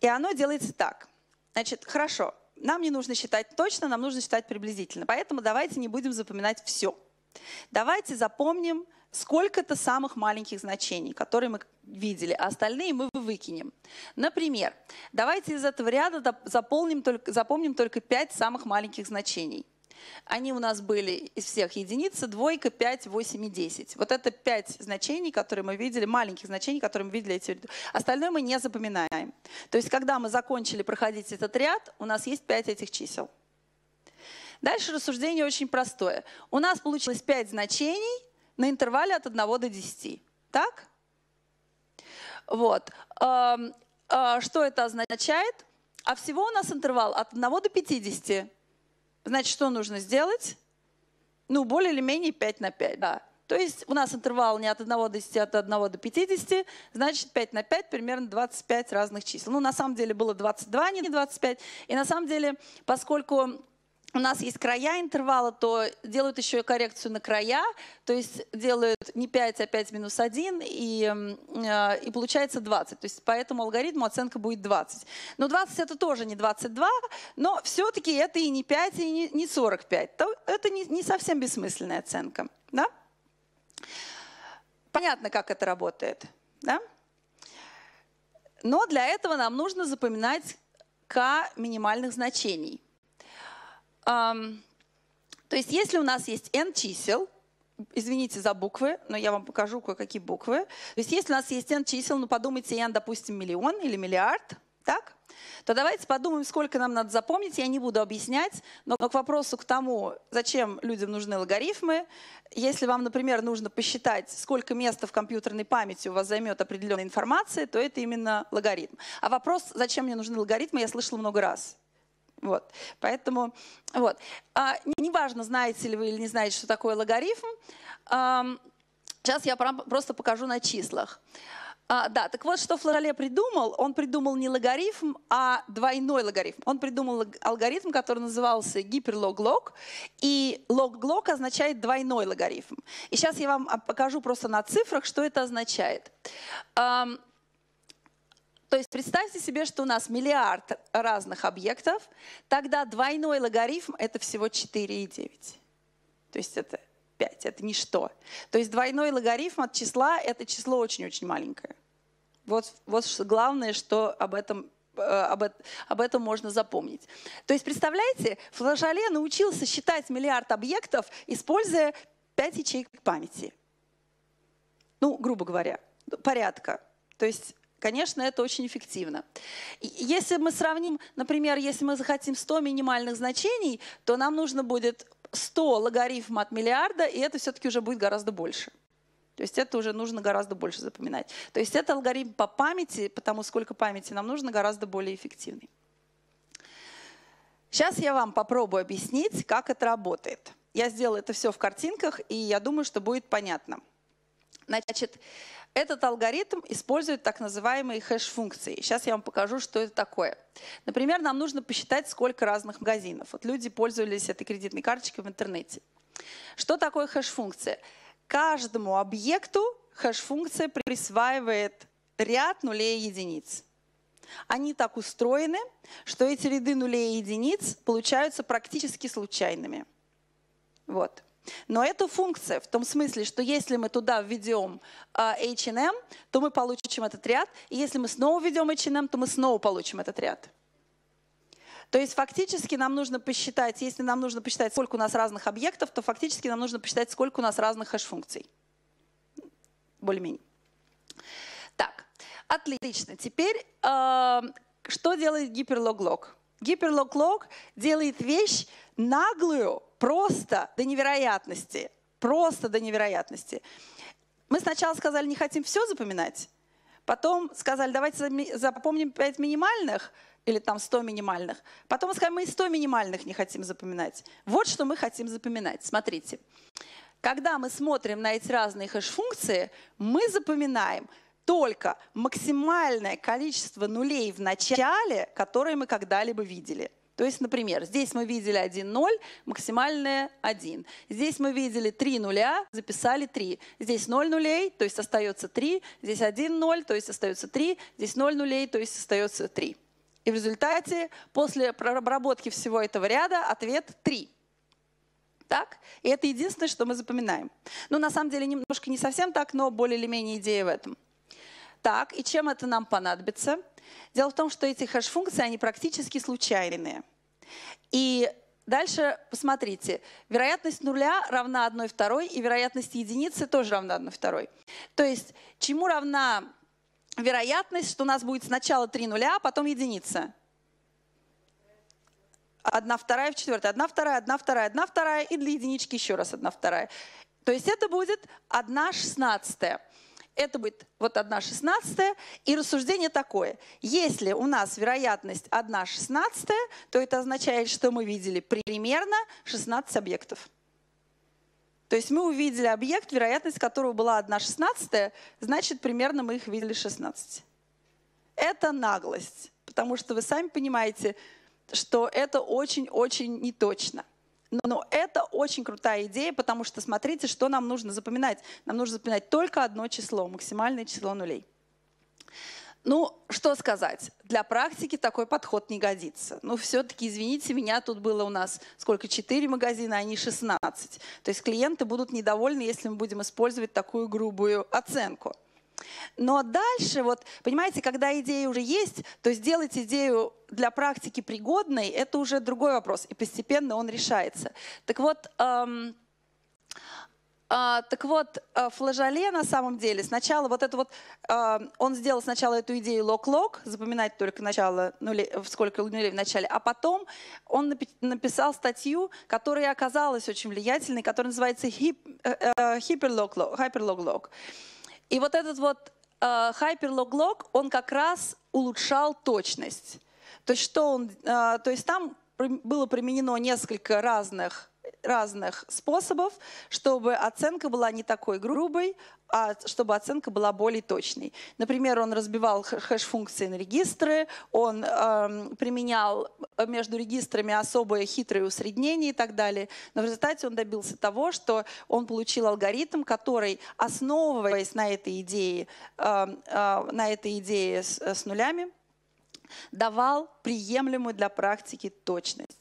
И оно делается так. Значит, хорошо, нам не нужно считать точно, нам нужно считать приблизительно. Поэтому давайте не будем запоминать все. Давайте запомним сколько-то самых маленьких значений, которые мы видели, а остальные мы выкинем. Например, давайте из этого ряда заполним только, запомним только 5 самых маленьких значений. Они у нас были из всех единицы, двойка, 5, 8 и 10. Вот это 5 значений, которые мы видели, маленьких значений, которые мы видели. Эти... Остальное мы не запоминаем. То есть, когда мы закончили проходить этот ряд, у нас есть 5 этих чисел. Дальше рассуждение очень простое. У нас получилось 5 значений, на интервале от 1 до 10. Так? Вот. А, что это означает? А всего у нас интервал от 1 до 50. Значит, что нужно сделать? Ну, более или менее 5 на 5, да. То есть у нас интервал не от 1 до 10, а от 1 до 50, значит 5 на 5 примерно 25 разных чисел. Ну, на самом деле было 22, не 25. И на самом деле, поскольку у нас есть края интервала, то делают еще и коррекцию на края, то есть делают не 5, а 5 минус 1, и, э, и получается 20. То есть по этому алгоритму оценка будет 20. Но 20 это тоже не 22, но все-таки это и не 5, и не 45. То это не, не совсем бессмысленная оценка. Да? Понятно, как это работает. Да? Но для этого нам нужно запоминать К минимальных значений. То есть если у нас есть n чисел, извините за буквы, но я вам покажу кое-какие буквы. То есть если у нас есть n чисел, ну подумайте, n, допустим, миллион или миллиард, так? То давайте подумаем, сколько нам надо запомнить. Я не буду объяснять, но, к вопросу к тому, зачем людям нужны логарифмы. Если вам, например, нужно посчитать, сколько места в компьютерной памяти у вас займет определенная информация, то это именно логарифм. А вопрос, зачем мне нужны логарифмы, я слышала много раз. Вот. Поэтому, вот. А, неважно, знаете ли вы или не знаете, что такое логарифм. А, сейчас я просто покажу на числах. А, да, так вот, что Флорале придумал, он придумал не логарифм, а двойной логарифм. Он придумал алгоритм, который назывался гиперлог-лог, и лог-лог означает двойной логарифм. И сейчас я вам покажу просто на цифрах, что это означает. То есть представьте себе, что у нас миллиард разных объектов, тогда двойной логарифм – это всего 4,9. То есть это 5, это ничто. То есть двойной логарифм от числа – это число очень-очень маленькое. Вот, вот главное, что об этом э, об, об этом можно запомнить. То есть, представляете, Флажоле научился считать миллиард объектов, используя 5 ячеек памяти. Ну, грубо говоря, порядка. То есть Конечно, это очень эффективно. Если мы сравним, например, если мы захотим 100 минимальных значений, то нам нужно будет 100 логарифм от миллиарда, и это все-таки уже будет гораздо больше. То есть это уже нужно гораздо больше запоминать. То есть это алгоритм по памяти, потому сколько памяти нам нужно, гораздо более эффективный. Сейчас я вам попробую объяснить, как это работает. Я сделала это все в картинках, и я думаю, что будет понятно. Значит, этот алгоритм использует так называемые хэш-функции. Сейчас я вам покажу, что это такое. Например, нам нужно посчитать, сколько разных магазинов. Вот люди пользовались этой кредитной карточкой в интернете. Что такое хэш-функция? Каждому объекту хэш-функция присваивает ряд нулей и единиц. Они так устроены, что эти ряды нулей и единиц получаются практически случайными. Вот. Но это функция в том смысле, что если мы туда введем H&M, то мы получим этот ряд, и если мы снова введем H&M, то мы снова получим этот ряд. То есть фактически нам нужно посчитать, если нам нужно посчитать, сколько у нас разных объектов, то фактически нам нужно посчитать, сколько у нас разных хэш-функций. Более-менее. Так, отлично. Теперь э, что делает гиперлог-лог? Гиперлог-лог делает вещь наглую, просто до невероятности. Просто до невероятности. Мы сначала сказали, не хотим все запоминать, потом сказали, давайте запомним 5 минимальных, или там 100 минимальных. Потом мы сказали, мы и 100 минимальных не хотим запоминать. Вот что мы хотим запоминать. Смотрите. Когда мы смотрим на эти разные хэш-функции, мы запоминаем только максимальное количество нулей в начале, которые мы когда-либо видели. То есть, например, здесь мы видели 1, 0, максимальное 1. Здесь мы видели 3 нуля, записали 3. Здесь 0 нулей, то есть остается 3. Здесь 1, 0, то есть остается 3. Здесь 0 нулей, то есть остается 3. И в результате, после обработки всего этого ряда, ответ 3. Так? И это единственное, что мы запоминаем. Ну, на самом деле, немножко не совсем так, но более или менее идея в этом. Так, и чем это нам понадобится? Дело в том, что эти хэш-функции, они практически случайные. И дальше посмотрите. Вероятность нуля равна 1 второй, и вероятность единицы тоже равна 1 второй. То есть чему равна вероятность, что у нас будет сначала 3 нуля, а потом единица? Одна вторая в четвертой, одна вторая, одна вторая, одна вторая, и для единички еще раз одна вторая. То есть это будет одна шестнадцатая это будет вот 1 шестнадцатая. И рассуждение такое. Если у нас вероятность 1 шестнадцатая, то это означает, что мы видели примерно 16 объектов. То есть мы увидели объект, вероятность которого была 1 шестнадцатая, значит, примерно мы их видели 16. Это наглость, потому что вы сами понимаете, что это очень-очень неточно. Но это очень крутая идея, потому что смотрите, что нам нужно запоминать. Нам нужно запоминать только одно число, максимальное число нулей. Ну, что сказать, для практики такой подход не годится. Ну, все-таки, извините меня, тут было у нас сколько, 4 магазина, а не 16. То есть клиенты будут недовольны, если мы будем использовать такую грубую оценку. Но дальше, вот, понимаете, когда идея уже есть, то сделать идею для практики пригодной, это уже другой вопрос, и постепенно он решается. Так вот, эм, А, так вот, а, Флажоле на самом деле сначала вот это вот, а, он сделал сначала эту идею лок-лок, запоминать только начало, нуле, сколько нулей в начале, а потом он написал статью, которая оказалась очень влиятельной, которая называется hyperlog-log. И вот этот вот hyperlog-log, он как раз улучшал точность. То есть, что он, то есть там было применено несколько разных разных способов, чтобы оценка была не такой грубой, а чтобы оценка была более точной. Например, он разбивал хэш-функции на регистры, он э, применял между регистрами особые хитрые усреднения и так далее. Но в результате он добился того, что он получил алгоритм, который, основываясь на этой идее, э, э, на этой идее с, с нулями, давал приемлемую для практики точность.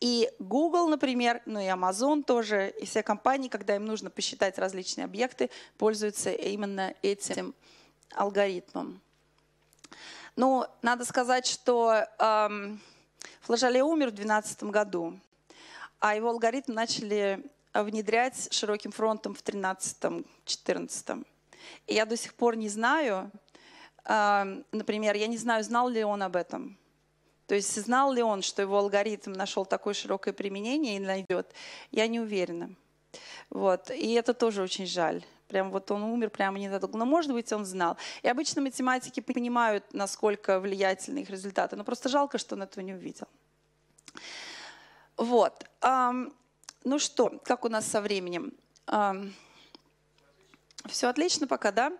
И Google, например, ну и Amazon тоже, и все компании, когда им нужно посчитать различные объекты, пользуются именно этим алгоритмом. Ну, надо сказать, что эм, Флажоле умер в 2012 году, а его алгоритм начали внедрять широким фронтом в 2013-2014. И я до сих пор не знаю, например, я не знаю, знал ли он об этом. То есть знал ли он, что его алгоритм нашел такое широкое применение и найдет, я не уверена. Вот. И это тоже очень жаль. Прям вот он умер прямо незадолго. Но, может быть, он знал. И обычно математики понимают, насколько влиятельны их результаты. Но просто жалко, что он этого не увидел. Вот. Ну что, как у нас со временем? Все отлично пока, да?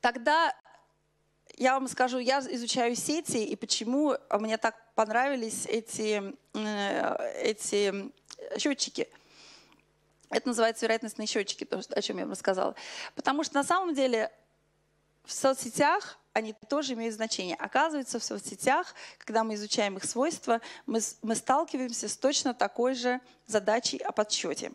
Тогда я вам скажу, я изучаю сети, и почему мне так понравились эти, э, эти счетчики. Это называется вероятностные счетчики, то, о чем я вам рассказала. Потому что на самом деле в соцсетях они тоже имеют значение. Оказывается, в соцсетях, когда мы изучаем их свойства, мы, мы сталкиваемся с точно такой же задачей о подсчете.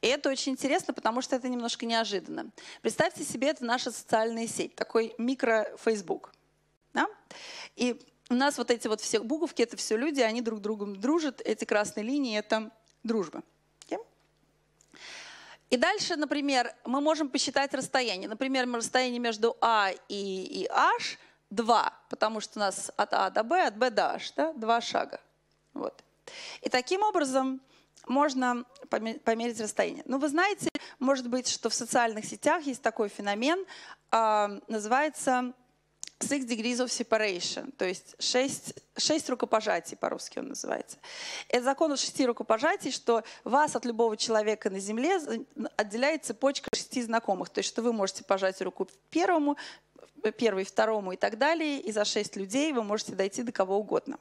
И это очень интересно, потому что это немножко неожиданно. Представьте себе, это наша социальная сеть, такой микро-фейсбук. Да? И у нас вот эти вот все буковки, это все люди, они друг другом дружат. Эти красные линии — это дружба. И дальше, например, мы можем посчитать расстояние. Например, расстояние между А и, и H 2, потому что у нас от А до Б, от Б до H, да, два шага. Вот. И таким образом можно померить расстояние. Но вы знаете, может быть, что в социальных сетях есть такой феномен, э, называется six degrees of separation, то есть шесть, шесть рукопожатий, по-русски он называется. Это закон о шести рукопожатий, что вас от любого человека на Земле отделяет цепочка шести знакомых, то есть что вы можете пожать руку первому, первый, второму и так далее, и за шесть людей вы можете дойти до кого угодно.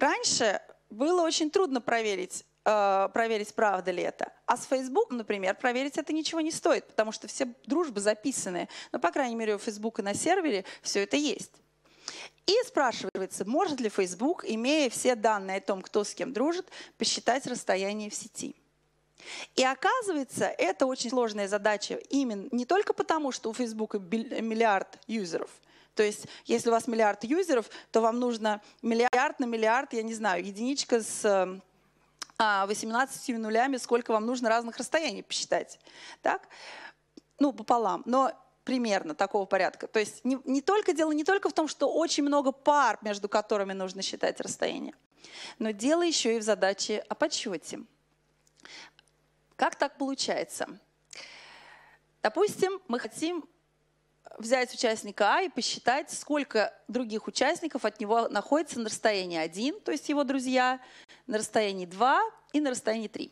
Раньше было очень трудно проверить, э, проверить, правда ли это. А с Facebook, например, проверить это ничего не стоит, потому что все дружбы записаны. Но, по крайней мере, у Facebook и на сервере все это есть. И спрашивается, может ли Facebook, имея все данные о том, кто с кем дружит, посчитать расстояние в сети. И оказывается, это очень сложная задача именно не только потому, что у Facebook миллиард юзеров – то есть, если у вас миллиард юзеров, то вам нужно миллиард на миллиард, я не знаю, единичка с 18 а, нулями, сколько вам нужно разных расстояний посчитать. Так? Ну, пополам. Но примерно такого порядка. То есть не, не только дело не только в том, что очень много пар, между которыми нужно считать расстояние, но дело еще и в задаче о подсчете. Как так получается? Допустим, мы хотим взять участника А и посчитать, сколько других участников от него находится на расстоянии 1, то есть его друзья, на расстоянии 2 и на расстоянии 3.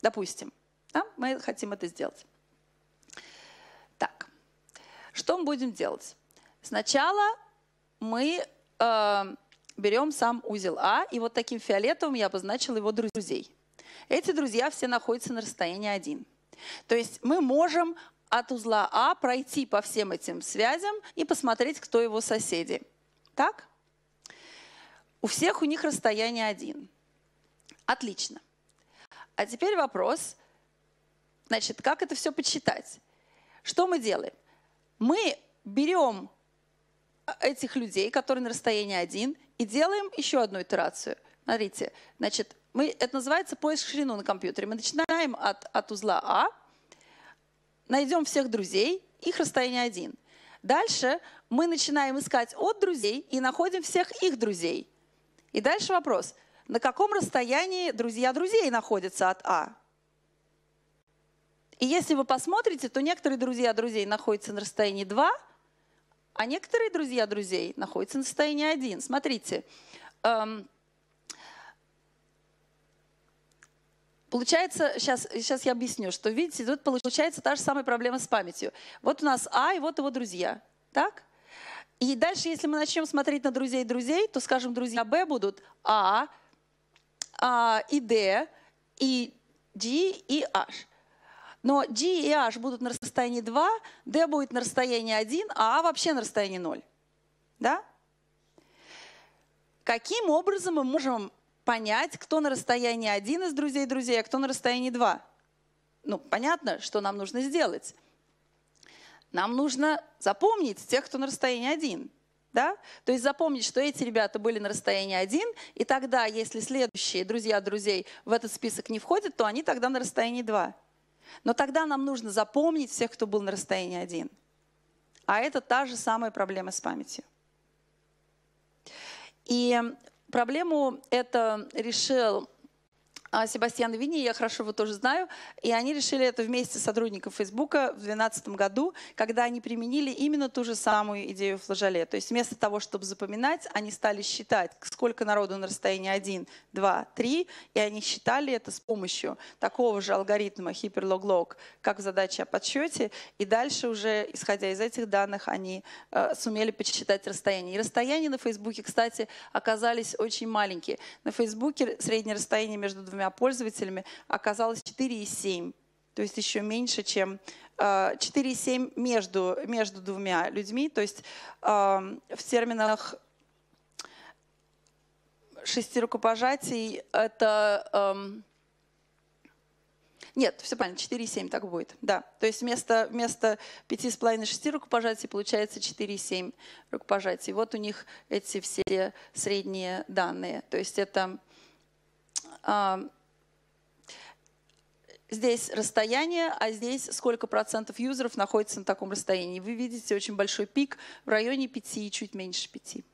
Допустим, да, мы хотим это сделать. Так, что мы будем делать? Сначала мы э, берем сам узел А, и вот таким фиолетовым я обозначила его друзей. Эти друзья все находятся на расстоянии 1. То есть мы можем от узла А пройти по всем этим связям и посмотреть, кто его соседи. Так? У всех у них расстояние один. Отлично. А теперь вопрос, значит, как это все подсчитать? Что мы делаем? Мы берем этих людей, которые на расстоянии один, и делаем еще одну итерацию. Смотрите, значит, мы, это называется поиск ширину на компьютере. Мы начинаем от, от узла А, найдем всех друзей, их расстояние 1. Дальше мы начинаем искать от друзей и находим всех их друзей. И дальше вопрос, на каком расстоянии друзья друзей находятся от А? И если вы посмотрите, то некоторые друзья друзей находятся на расстоянии 2, а некоторые друзья друзей находятся на расстоянии 1. Смотрите, эм, Получается, сейчас, сейчас я объясню, что, видите, тут получается та же самая проблема с памятью. Вот у нас А и вот его друзья. Так? И дальше, если мы начнем смотреть на друзей друзей, то, скажем, друзья Б будут А, а и Д, и G и H. Но G и H будут на расстоянии 2, D будет на расстоянии 1, а А вообще на расстоянии 0. Да? Каким образом мы можем понять, кто на расстоянии один из друзей друзей, а кто на расстоянии два. Ну, понятно, что нам нужно сделать. Нам нужно запомнить тех, кто на расстоянии один. Да? То есть запомнить, что эти ребята были на расстоянии один, и тогда, если следующие друзья друзей в этот список не входят, то они тогда на расстоянии два. Но тогда нам нужно запомнить всех, кто был на расстоянии один. А это та же самая проблема с памятью. И Проблему это решил Себастьян Вини, я хорошо его тоже знаю, и они решили это вместе с сотрудниками Фейсбука в 2012 году, когда они применили именно ту же самую идею флажоле. То есть вместо того, чтобы запоминать, они стали считать, сколько народу на расстоянии 1, 2, 3, и они считали это с помощью такого же алгоритма hyperlog-log, как в задаче о подсчете, и дальше уже, исходя из этих данных, они э, сумели подсчитать расстояние. И расстояния на Фейсбуке, кстати, оказались очень маленькие. На Фейсбуке среднее расстояние между двумя двумя пользователями оказалось 4,7. То есть еще меньше, чем 4,7 э, между, между двумя людьми. То есть эм, в терминах шести рукопожатий это... Эм, нет, все правильно, 4,7 так будет. Да. То есть вместо, вместо 5,5-6 рукопожатий получается 4,7 рукопожатий. Вот у них эти все средние данные. То есть это здесь расстояние, а здесь сколько процентов юзеров находится на таком расстоянии. Вы видите очень большой пик в районе 5 и чуть меньше 5.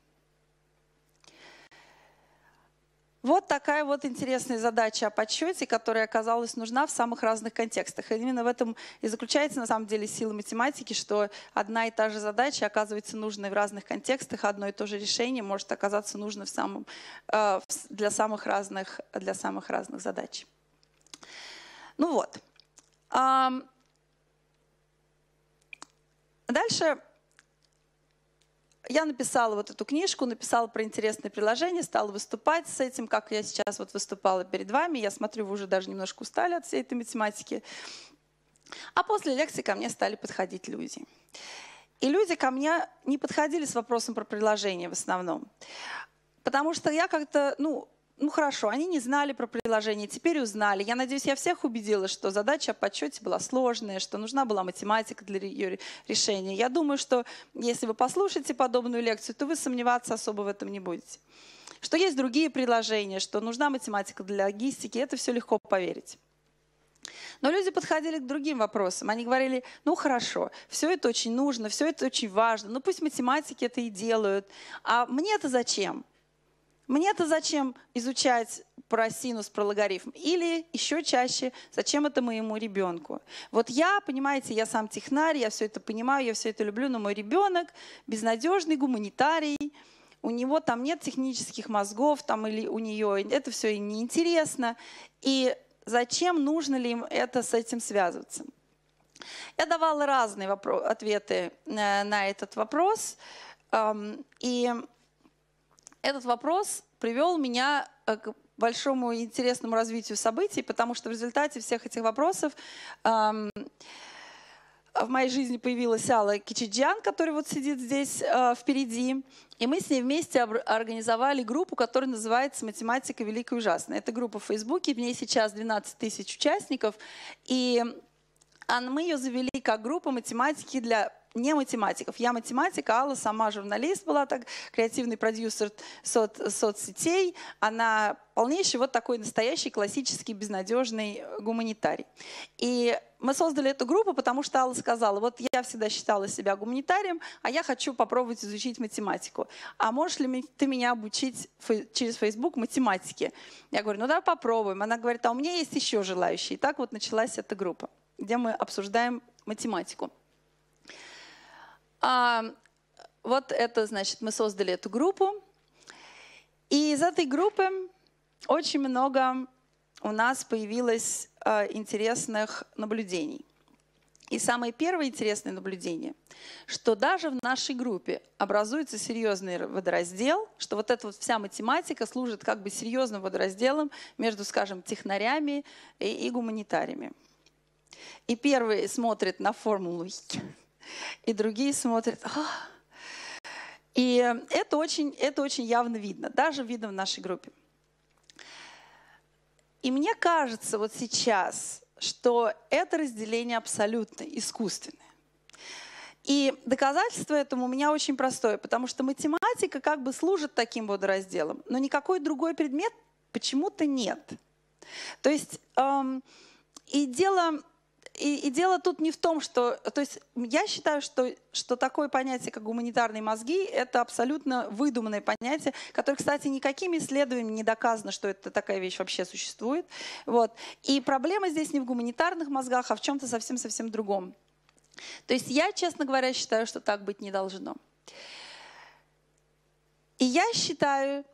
Вот такая вот интересная задача о подсчете, которая оказалась нужна в самых разных контекстах. И именно в этом и заключается на самом деле сила математики, что одна и та же задача оказывается нужной в разных контекстах, одно и то же решение может оказаться нужно в самом, э, для, самых разных, для самых разных задач. Ну вот. Дальше я написала вот эту книжку, написала про интересное приложение, стала выступать с этим, как я сейчас вот выступала перед вами. Я смотрю, вы уже даже немножко устали от всей этой математики. А после лекции ко мне стали подходить люди. И люди ко мне не подходили с вопросом про приложение в основном. Потому что я как-то, ну, ну хорошо, они не знали про приложение, теперь узнали. Я надеюсь, я всех убедила, что задача о подсчете была сложная, что нужна была математика для ее решения. Я думаю, что если вы послушаете подобную лекцию, то вы сомневаться особо в этом не будете. Что есть другие приложения, что нужна математика для логистики, это все легко поверить. Но люди подходили к другим вопросам. Они говорили, ну хорошо, все это очень нужно, все это очень важно, ну пусть математики это и делают. А мне это зачем? Мне-то зачем изучать про синус, про логарифм? Или еще чаще, зачем это моему ребенку? Вот я, понимаете, я сам технарь, я все это понимаю, я все это люблю, но мой ребенок безнадежный гуманитарий, у него там нет технических мозгов, там или у нее это все и неинтересно. И зачем нужно ли им это с этим связываться? Я давала разные ответы э, на этот вопрос. И этот вопрос привел меня э, к большому интересному развитию событий, потому что в результате всех этих вопросов эм, в моей жизни появилась Алла Кичиджан, которая вот сидит здесь э, впереди. И мы с ней вместе организовали группу, которая называется «Математика великая и ужасная». Это группа в Фейсбуке, в ней сейчас 12 тысяч участников. И мы ее завели как группа математики для не математиков. Я математик, а Алла сама журналист была, так креативный продюсер соц, соцсетей. Она полнейший вот такой настоящий классический безнадежный гуманитарий. И мы создали эту группу, потому что Алла сказала, вот я всегда считала себя гуманитарием, а я хочу попробовать изучить математику. А можешь ли ты меня обучить через Facebook математике? Я говорю, ну давай попробуем. Она говорит, а у меня есть еще желающие. И так вот началась эта группа, где мы обсуждаем математику. А, вот это, значит, мы создали эту группу. И из этой группы очень много у нас появилось э, интересных наблюдений. И самое первое интересное наблюдение, что даже в нашей группе образуется серьезный водораздел, что вот эта вот вся математика служит как бы серьезным водоразделом между, скажем, технарями и, и гуманитариями. И первые смотрят на формулу и другие смотрят. А! И это очень, это очень явно видно, даже видно в нашей группе. И мне кажется вот сейчас, что это разделение абсолютно искусственное. И доказательство этому у меня очень простое, потому что математика как бы служит таким водоразделом, но никакой другой предмет почему-то нет. То есть эм, и дело и, и дело тут не в том, что... То есть я считаю, что, что такое понятие, как гуманитарные мозги, это абсолютно выдуманное понятие, которое, кстати, никакими исследованиями не доказано, что это такая вещь вообще существует. Вот. И проблема здесь не в гуманитарных мозгах, а в чем-то совсем-совсем другом. То есть я, честно говоря, считаю, что так быть не должно. И я считаю,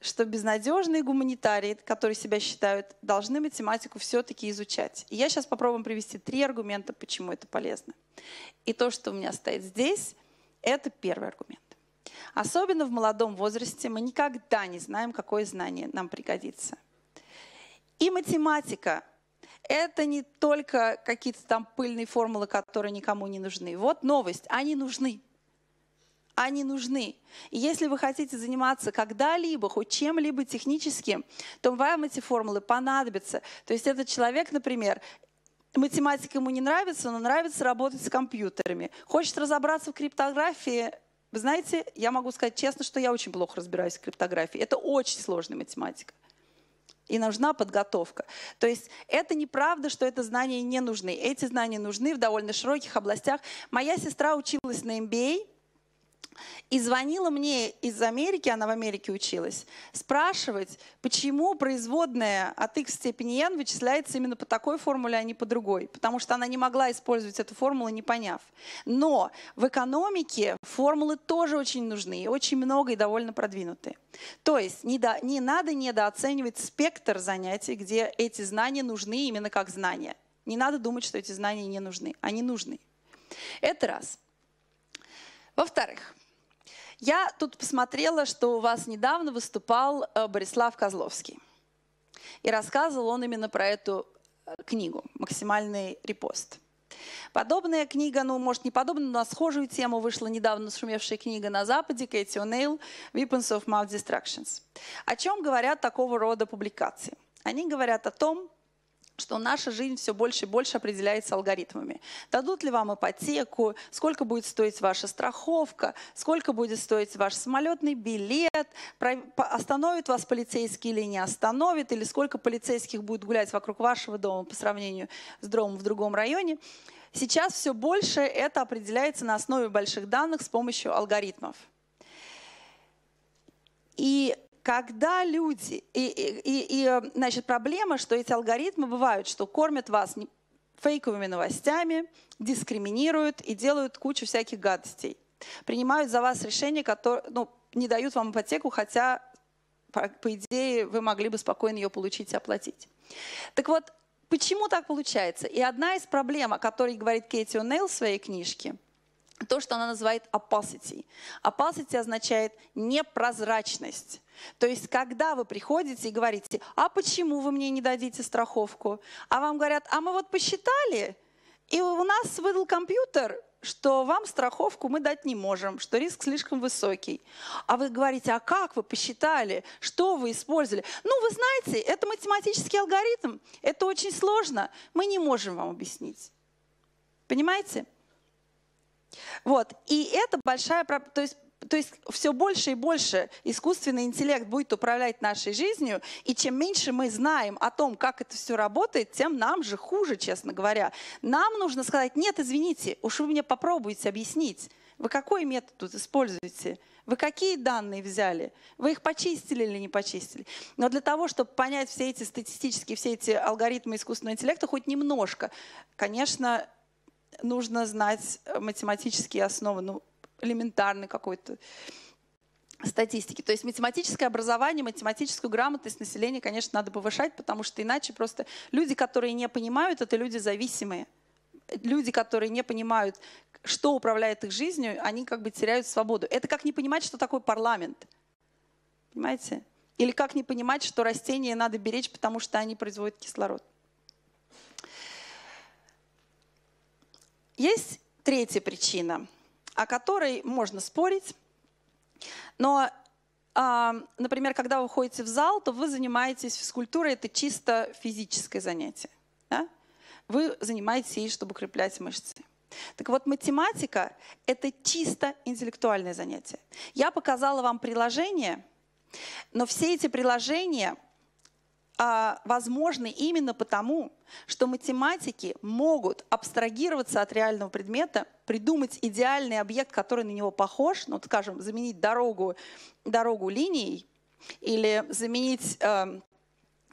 что безнадежные гуманитарии, которые себя считают, должны математику все-таки изучать. И я сейчас попробую привести три аргумента, почему это полезно. И то, что у меня стоит здесь, это первый аргумент. Особенно в молодом возрасте мы никогда не знаем, какое знание нам пригодится. И математика – это не только какие-то там пыльные формулы, которые никому не нужны. Вот новость, они нужны они нужны. И если вы хотите заниматься когда-либо, хоть чем-либо техническим, то вам эти формулы понадобятся. То есть этот человек, например, математика ему не нравится, но нравится работать с компьютерами. Хочет разобраться в криптографии, вы знаете, я могу сказать честно, что я очень плохо разбираюсь в криптографии. Это очень сложная математика. И нужна подготовка. То есть это неправда, что это знания не нужны. Эти знания нужны в довольно широких областях. Моя сестра училась на MBA, и звонила мне из Америки, она в Америке училась, спрашивать, почему производная от x в степени n вычисляется именно по такой формуле, а не по другой. Потому что она не могла использовать эту формулу, не поняв. Но в экономике формулы тоже очень нужны, и очень много и довольно продвинутые. То есть не, до, не надо недооценивать спектр занятий, где эти знания нужны именно как знания. Не надо думать, что эти знания не нужны. Они нужны. Это раз. Во-вторых, я тут посмотрела, что у вас недавно выступал э, Борислав Козловский. И рассказывал он именно про эту э, книгу «Максимальный репост». Подобная книга, ну, может, не подобная, но на схожую тему вышла недавно шумевшая книга на Западе Кэти О'Нейл «Weapons of Mouth Distractions». О чем говорят такого рода публикации? Они говорят о том, что наша жизнь все больше и больше определяется алгоритмами. Дадут ли вам ипотеку, сколько будет стоить ваша страховка, сколько будет стоить ваш самолетный билет, остановит вас полицейский или не остановит, или сколько полицейских будет гулять вокруг вашего дома по сравнению с домом в другом районе. Сейчас все больше это определяется на основе больших данных с помощью алгоритмов. И когда люди, и, и, и, значит, проблема, что эти алгоритмы бывают, что кормят вас фейковыми новостями, дискриминируют и делают кучу всяких гадостей. Принимают за вас решения, которые ну, не дают вам ипотеку, хотя, по, идее, вы могли бы спокойно ее получить и оплатить. Так вот, почему так получается? И одна из проблем, о которой говорит Кейти О'Нейл в своей книжке – то, что она называет opacity. Opacity означает непрозрачность. То есть, когда вы приходите и говорите, а почему вы мне не дадите страховку? А вам говорят, а мы вот посчитали, и у нас выдал компьютер, что вам страховку мы дать не можем, что риск слишком высокий. А вы говорите, а как вы посчитали, что вы использовали? Ну, вы знаете, это математический алгоритм, это очень сложно, мы не можем вам объяснить. Понимаете? Вот. И это большая... То есть то есть все больше и больше искусственный интеллект будет управлять нашей жизнью, и чем меньше мы знаем о том, как это все работает, тем нам же хуже, честно говоря. Нам нужно сказать, нет, извините, уж вы мне попробуйте объяснить, вы какой метод тут используете, вы какие данные взяли, вы их почистили или не почистили. Но для того, чтобы понять все эти статистические, все эти алгоритмы искусственного интеллекта хоть немножко, конечно, нужно знать математические основы, ну, элементарной какой-то статистики. То есть математическое образование, математическую грамотность населения, конечно, надо повышать, потому что иначе просто люди, которые не понимают, это люди зависимые. Люди, которые не понимают, что управляет их жизнью, они как бы теряют свободу. Это как не понимать, что такое парламент. Понимаете? Или как не понимать, что растения надо беречь, потому что они производят кислород. Есть третья причина – о которой можно спорить. Но, а, например, когда вы ходите в зал, то вы занимаетесь физкультурой, это чисто физическое занятие. Да? Вы занимаетесь ей, чтобы укреплять мышцы. Так вот, математика – это чисто интеллектуальное занятие. Я показала вам приложение, но все эти приложения – возможны именно потому, что математики могут абстрагироваться от реального предмета, придумать идеальный объект, который на него похож, ну, скажем, заменить дорогу, дорогу линией или заменить э,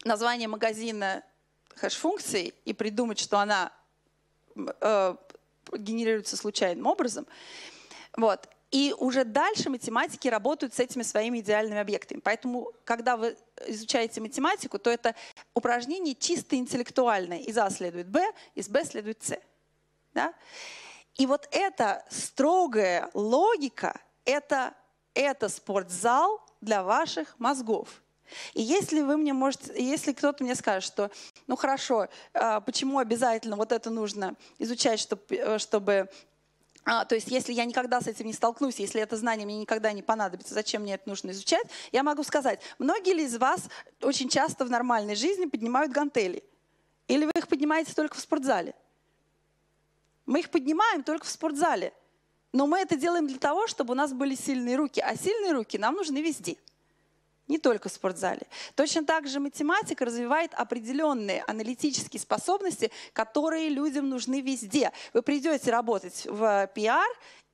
название магазина хэш-функцией и придумать, что она э, генерируется случайным образом. Вот. И уже дальше математики работают с этими своими идеальными объектами. Поэтому, когда вы изучаете математику, то это упражнение чисто интеллектуальное. Из А следует Б, из Б следует С. Да? И вот эта строгая логика, это, это спортзал для ваших мозгов. И если вы мне можете, если кто-то мне скажет, что, ну хорошо, а почему обязательно вот это нужно изучать, чтобы, э, чтобы а, то есть, если я никогда с этим не столкнусь, если это знание мне никогда не понадобится, зачем мне это нужно изучать, я могу сказать, многие ли из вас очень часто в нормальной жизни поднимают гантели? Или вы их поднимаете только в спортзале? Мы их поднимаем только в спортзале. Но мы это делаем для того, чтобы у нас были сильные руки. А сильные руки нам нужны везде не только в спортзале. Точно так же математика развивает определенные аналитические способности, которые людям нужны везде. Вы придете работать в пиар,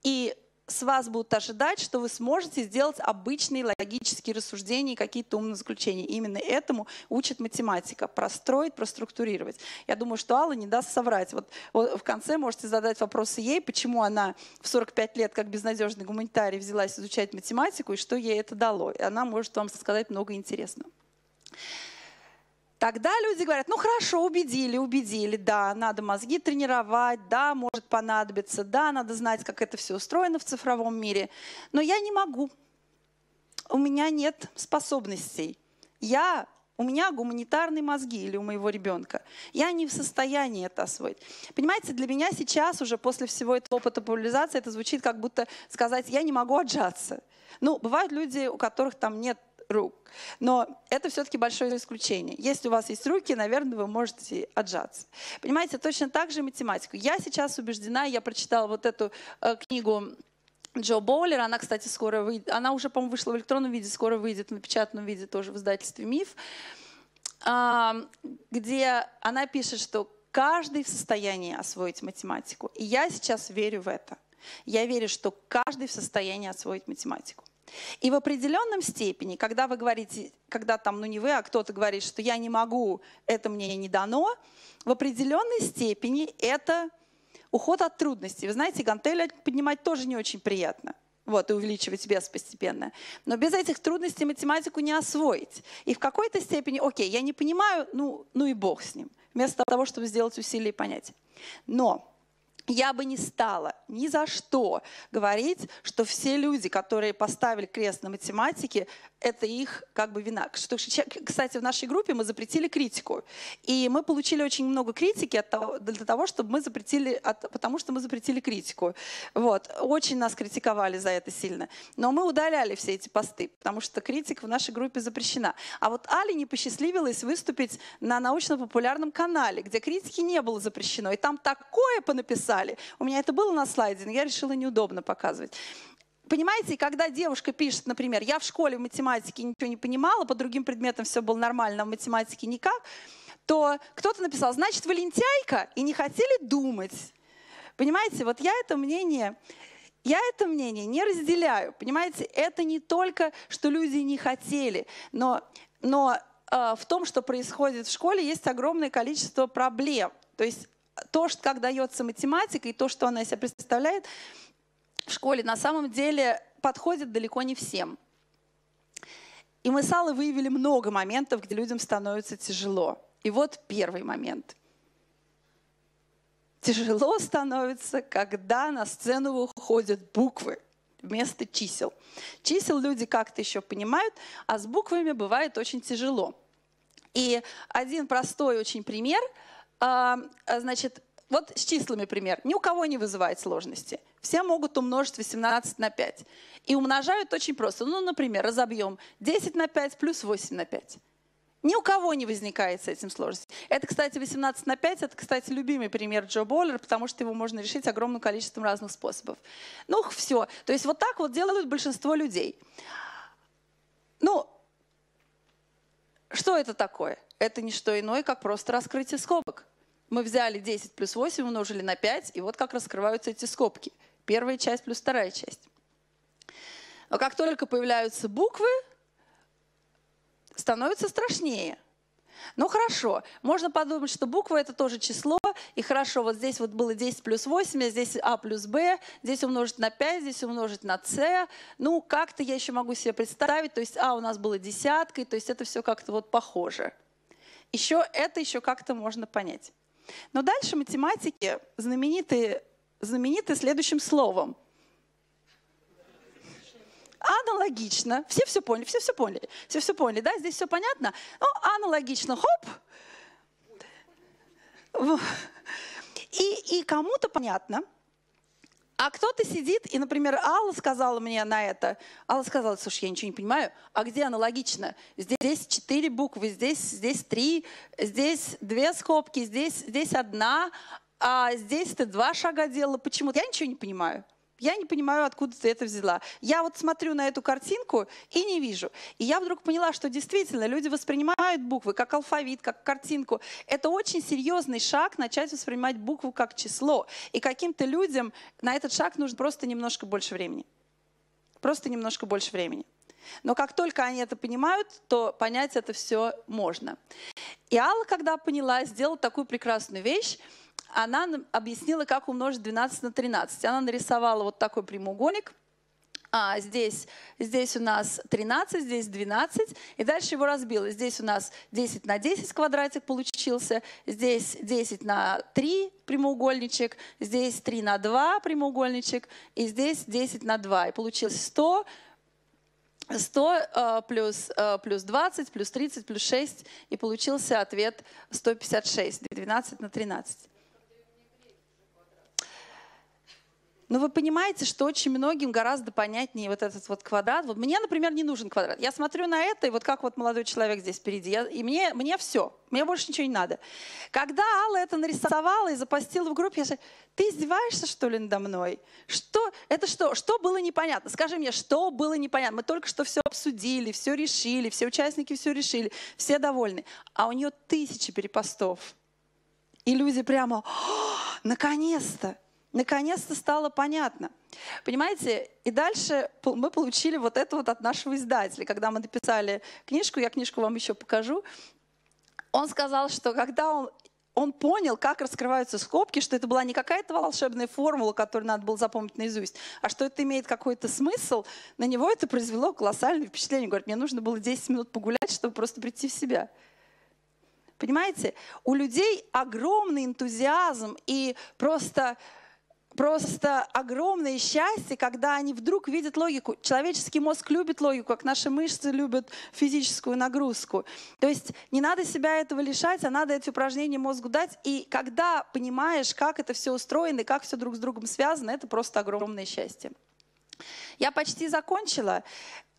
и с вас будут ожидать, что вы сможете сделать обычные логические рассуждения и какие-то умные заключения. Именно этому учит математика. Простроить, проструктурировать. Я думаю, что Алла не даст соврать. Вот, вот в конце можете задать вопросы ей, почему она в 45 лет как безнадежный гуманитарий взялась изучать математику и что ей это дало. И она может вам сказать много интересного. Тогда люди говорят, ну хорошо, убедили, убедили, да, надо мозги тренировать, да, может понадобиться, да, надо знать, как это все устроено в цифровом мире, но я не могу, у меня нет способностей. Я, у меня гуманитарные мозги или у моего ребенка. Я не в состоянии это освоить. Понимаете, для меня сейчас уже после всего этого опыта популяризации это звучит как будто сказать, я не могу отжаться. Ну, бывают люди, у которых там нет рук. Но это все-таки большое исключение. Если у вас есть руки, наверное, вы можете отжаться. Понимаете, точно так же математику. Я сейчас убеждена, я прочитала вот эту э, книгу Джо Боулер, она, кстати, скоро выйдет, она уже, по-моему, вышла в электронном виде, скоро выйдет в напечатанном виде тоже в издательстве «Миф», э, где она пишет, что каждый в состоянии освоить математику. И я сейчас верю в это. Я верю, что каждый в состоянии освоить математику. И в определенном степени, когда вы говорите, когда там, ну не вы, а кто-то говорит, что я не могу, это мне не дано, в определенной степени это уход от трудностей. Вы знаете, гантели поднимать тоже не очень приятно. Вот, и увеличивать вес постепенно. Но без этих трудностей математику не освоить. И в какой-то степени, окей, я не понимаю, ну, ну и бог с ним. Вместо того, чтобы сделать усилие и понять. Но я бы не стала ни за что говорить, что все люди, которые поставили крест на математике, это их как бы вина. Что, кстати, в нашей группе мы запретили критику. И мы получили очень много критики от того, для того, чтобы мы запретили, от, потому что мы запретили критику. Вот. Очень нас критиковали за это сильно. Но мы удаляли все эти посты, потому что критика в нашей группе запрещена. А вот Али не посчастливилось выступить на научно-популярном канале, где критики не было запрещено. И там такое понаписали, написали. У меня это было на слайде, но я решила неудобно показывать. Понимаете, когда девушка пишет, например, я в школе в математике ничего не понимала, по другим предметам все было нормально, а в математике никак, то кто-то написал, значит, вы лентяйка и не хотели думать. Понимаете, вот я это мнение я это мнение не разделяю. Понимаете, это не только, что люди не хотели, но, но э, в том, что происходит в школе, есть огромное количество проблем. То есть то, что, как дается математика и то, что она из себя представляет в школе, на самом деле подходит далеко не всем. И мы с Аллой выявили много моментов, где людям становится тяжело. И вот первый момент – Тяжело становится, когда на сцену выходят буквы вместо чисел. Чисел люди как-то еще понимают, а с буквами бывает очень тяжело. И один простой очень пример, значит, вот с числами пример. Ни у кого не вызывает сложности. Все могут умножить 18 на 5. И умножают очень просто. Ну, например, разобьем 10 на 5 плюс 8 на 5. Ни у кого не возникает с этим сложности. Это, кстати, 18 на 5, это, кстати, любимый пример Джо Боллер, потому что его можно решить огромным количеством разных способов. Ну, все. То есть вот так вот делают большинство людей. Ну, что это такое? Это не что иное, как просто раскрытие скобок. Мы взяли 10 плюс 8, умножили на 5, и вот как раскрываются эти скобки. Первая часть плюс вторая часть. Но как только появляются буквы, становится страшнее. Ну хорошо, можно подумать, что буква это тоже число, и хорошо, вот здесь вот было 10 плюс 8, а здесь А плюс Б, здесь умножить на 5, здесь умножить на С. Ну, как-то я еще могу себе представить, то есть А у нас было десяткой, то есть это все как-то вот похоже. Еще это еще как-то можно понять. Но дальше математики знамениты, знамениты следующим словом – аналогично, все все поняли, все все поняли, все все поняли, да, здесь все понятно? Ну, аналогично, хоп, и, и кому-то понятно, а кто-то сидит, и, например, Алла сказала мне на это, Алла сказала, слушай, я ничего не понимаю, а где аналогично? Здесь четыре буквы, здесь, здесь три, здесь две скобки, здесь, здесь одна, а здесь ты два шага делала. Почему? Я ничего не понимаю. Я не понимаю, откуда ты это взяла. Я вот смотрю на эту картинку и не вижу. И я вдруг поняла, что действительно люди воспринимают буквы как алфавит, как картинку. Это очень серьезный шаг начать воспринимать букву как число. И каким-то людям на этот шаг нужно просто немножко больше времени. Просто немножко больше времени. Но как только они это понимают, то понять это все можно. И Алла, когда поняла, сделала такую прекрасную вещь она объяснила, как умножить 12 на 13. Она нарисовала вот такой прямоугольник. А, здесь, здесь у нас 13, здесь 12, и дальше его разбила. Здесь у нас 10 на 10 квадратик получился, здесь 10 на 3 прямоугольничек, здесь 3 на 2 прямоугольничек, и здесь 10 на 2. И получилось 100, 100 э, плюс, э, плюс 20, плюс 30, плюс 6, и получился ответ 156, 12 на 13. Но вы понимаете, что очень многим гораздо понятнее вот этот вот квадрат. Вот мне, например, не нужен квадрат. Я смотрю на это, и вот как вот молодой человек здесь впереди, я, и мне, мне все, мне больше ничего не надо. Когда Алла это нарисовала и запостила в группе, я говорю, ты издеваешься, что ли, надо мной? Что? Это что? Что было непонятно? Скажи мне, что было непонятно? Мы только что все обсудили, все решили, все участники все решили, все довольны. А у нее тысячи перепостов. И люди прямо, наконец-то! Наконец-то стало понятно. Понимаете, и дальше мы получили вот это вот от нашего издателя. Когда мы написали книжку, я книжку вам еще покажу, он сказал, что когда он он понял, как раскрываются скобки, что это была не какая-то волшебная формула, которую надо было запомнить наизусть, а что это имеет какой-то смысл, на него это произвело колоссальное впечатление. Говорит, мне нужно было 10 минут погулять, чтобы просто прийти в себя. Понимаете, у людей огромный энтузиазм и просто просто огромное счастье, когда они вдруг видят логику. Человеческий мозг любит логику, как наши мышцы любят физическую нагрузку. То есть не надо себя этого лишать, а надо эти упражнения мозгу дать. И когда понимаешь, как это все устроено и как все друг с другом связано, это просто огромное счастье. Я почти закончила.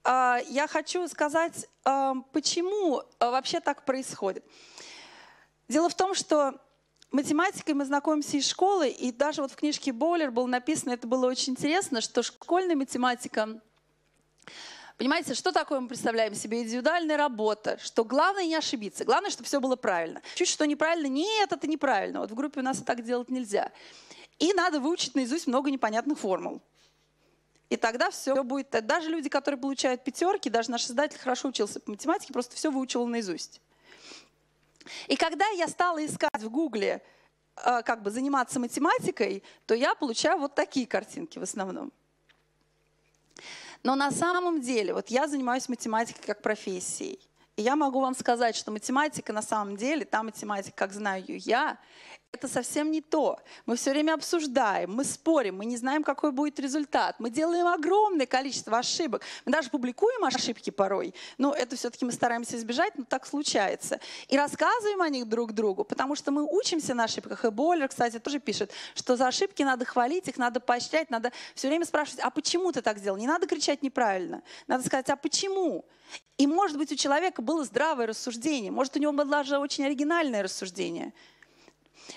А, я хочу сказать, а, почему а, вообще так происходит. Дело в том, что математикой мы знакомимся из школы, и даже вот в книжке Боулер было написано, это было очень интересно, что школьная математика Понимаете, что такое мы представляем себе? Индивидуальная работа, что главное не ошибиться, главное, чтобы все было правильно. Чуть что неправильно, нет, это неправильно. Вот в группе у нас и так делать нельзя. И надо выучить наизусть много непонятных формул. И тогда все будет... Даже люди, которые получают пятерки, даже наш создатель хорошо учился по математике, просто все выучил наизусть. И когда я стала искать в Гугле, э, как бы заниматься математикой, то я получаю вот такие картинки в основном. Но на самом деле, вот я занимаюсь математикой как профессией. И я могу вам сказать, что математика на самом деле, та математика, как знаю ее я, это совсем не то. Мы все время обсуждаем, мы спорим, мы не знаем, какой будет результат. Мы делаем огромное количество ошибок. Мы даже публикуем ошибки порой. Но это все-таки мы стараемся избежать, но так случается. И рассказываем о них друг другу, потому что мы учимся на ошибках. И Бойлер, кстати, тоже пишет, что за ошибки надо хвалить, их надо поощрять, надо все время спрашивать, а почему ты так сделал? Не надо кричать неправильно. Надо сказать, а почему? И может быть у человека было здравое рассуждение, может у него было даже очень оригинальное рассуждение.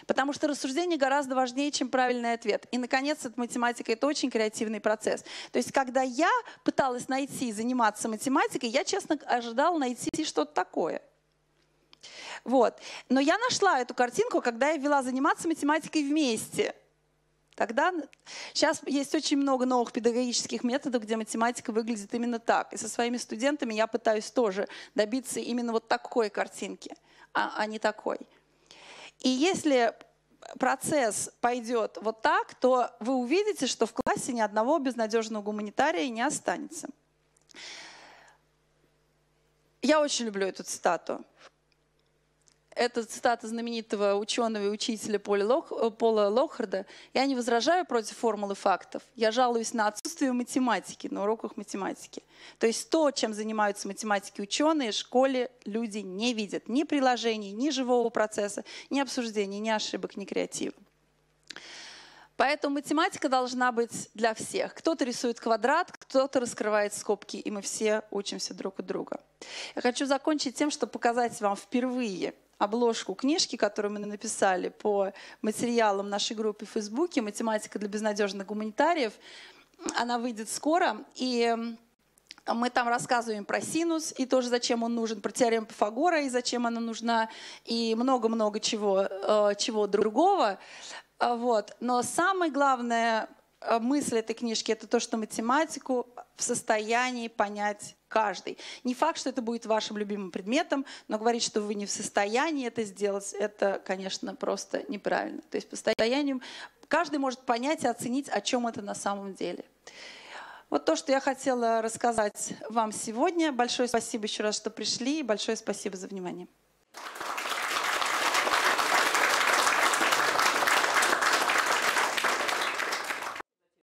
Потому что рассуждение гораздо важнее, чем правильный ответ. И, наконец, эта математика – это очень креативный процесс. То есть, когда я пыталась найти и заниматься математикой, я, честно, ожидала найти что-то такое. Вот. Но я нашла эту картинку, когда я вела заниматься математикой вместе. Тогда сейчас есть очень много новых педагогических методов, где математика выглядит именно так. И со своими студентами я пытаюсь тоже добиться именно вот такой картинки, а, а не такой. И если процесс пойдет вот так, то вы увидите, что в классе ни одного безнадежного гуманитария не останется. Я очень люблю эту цитату. Это цитата знаменитого ученого и учителя Поля, Лох, э, Пола Лохарда. «Я не возражаю против формулы фактов. Я жалуюсь на отсутствие математики на уроках математики». То есть то, чем занимаются математики ученые, в школе люди не видят ни приложений, ни живого процесса, ни обсуждений, ни ошибок, ни креатива. Поэтому математика должна быть для всех. Кто-то рисует квадрат, кто-то раскрывает скобки, и мы все учимся друг у друга. Я хочу закончить тем, чтобы показать вам впервые – обложку книжки, которую мы написали по материалам нашей группы в Фейсбуке «Математика для безнадежных гуманитариев». Она выйдет скоро, и мы там рассказываем про синус и тоже зачем он нужен, про теорему Пифагора и зачем она нужна, и много-много чего, э, чего другого. Вот. Но самое главное Э, мысль этой книжки это то, что математику в состоянии понять каждый. Не факт, что это будет вашим любимым предметом, но говорить, что вы не в состоянии это сделать, это, конечно, просто неправильно. То есть по состоянию каждый может понять и оценить, о чем это на самом деле. Вот то, что я хотела рассказать вам сегодня. Большое спасибо еще раз, что пришли, и большое спасибо за внимание.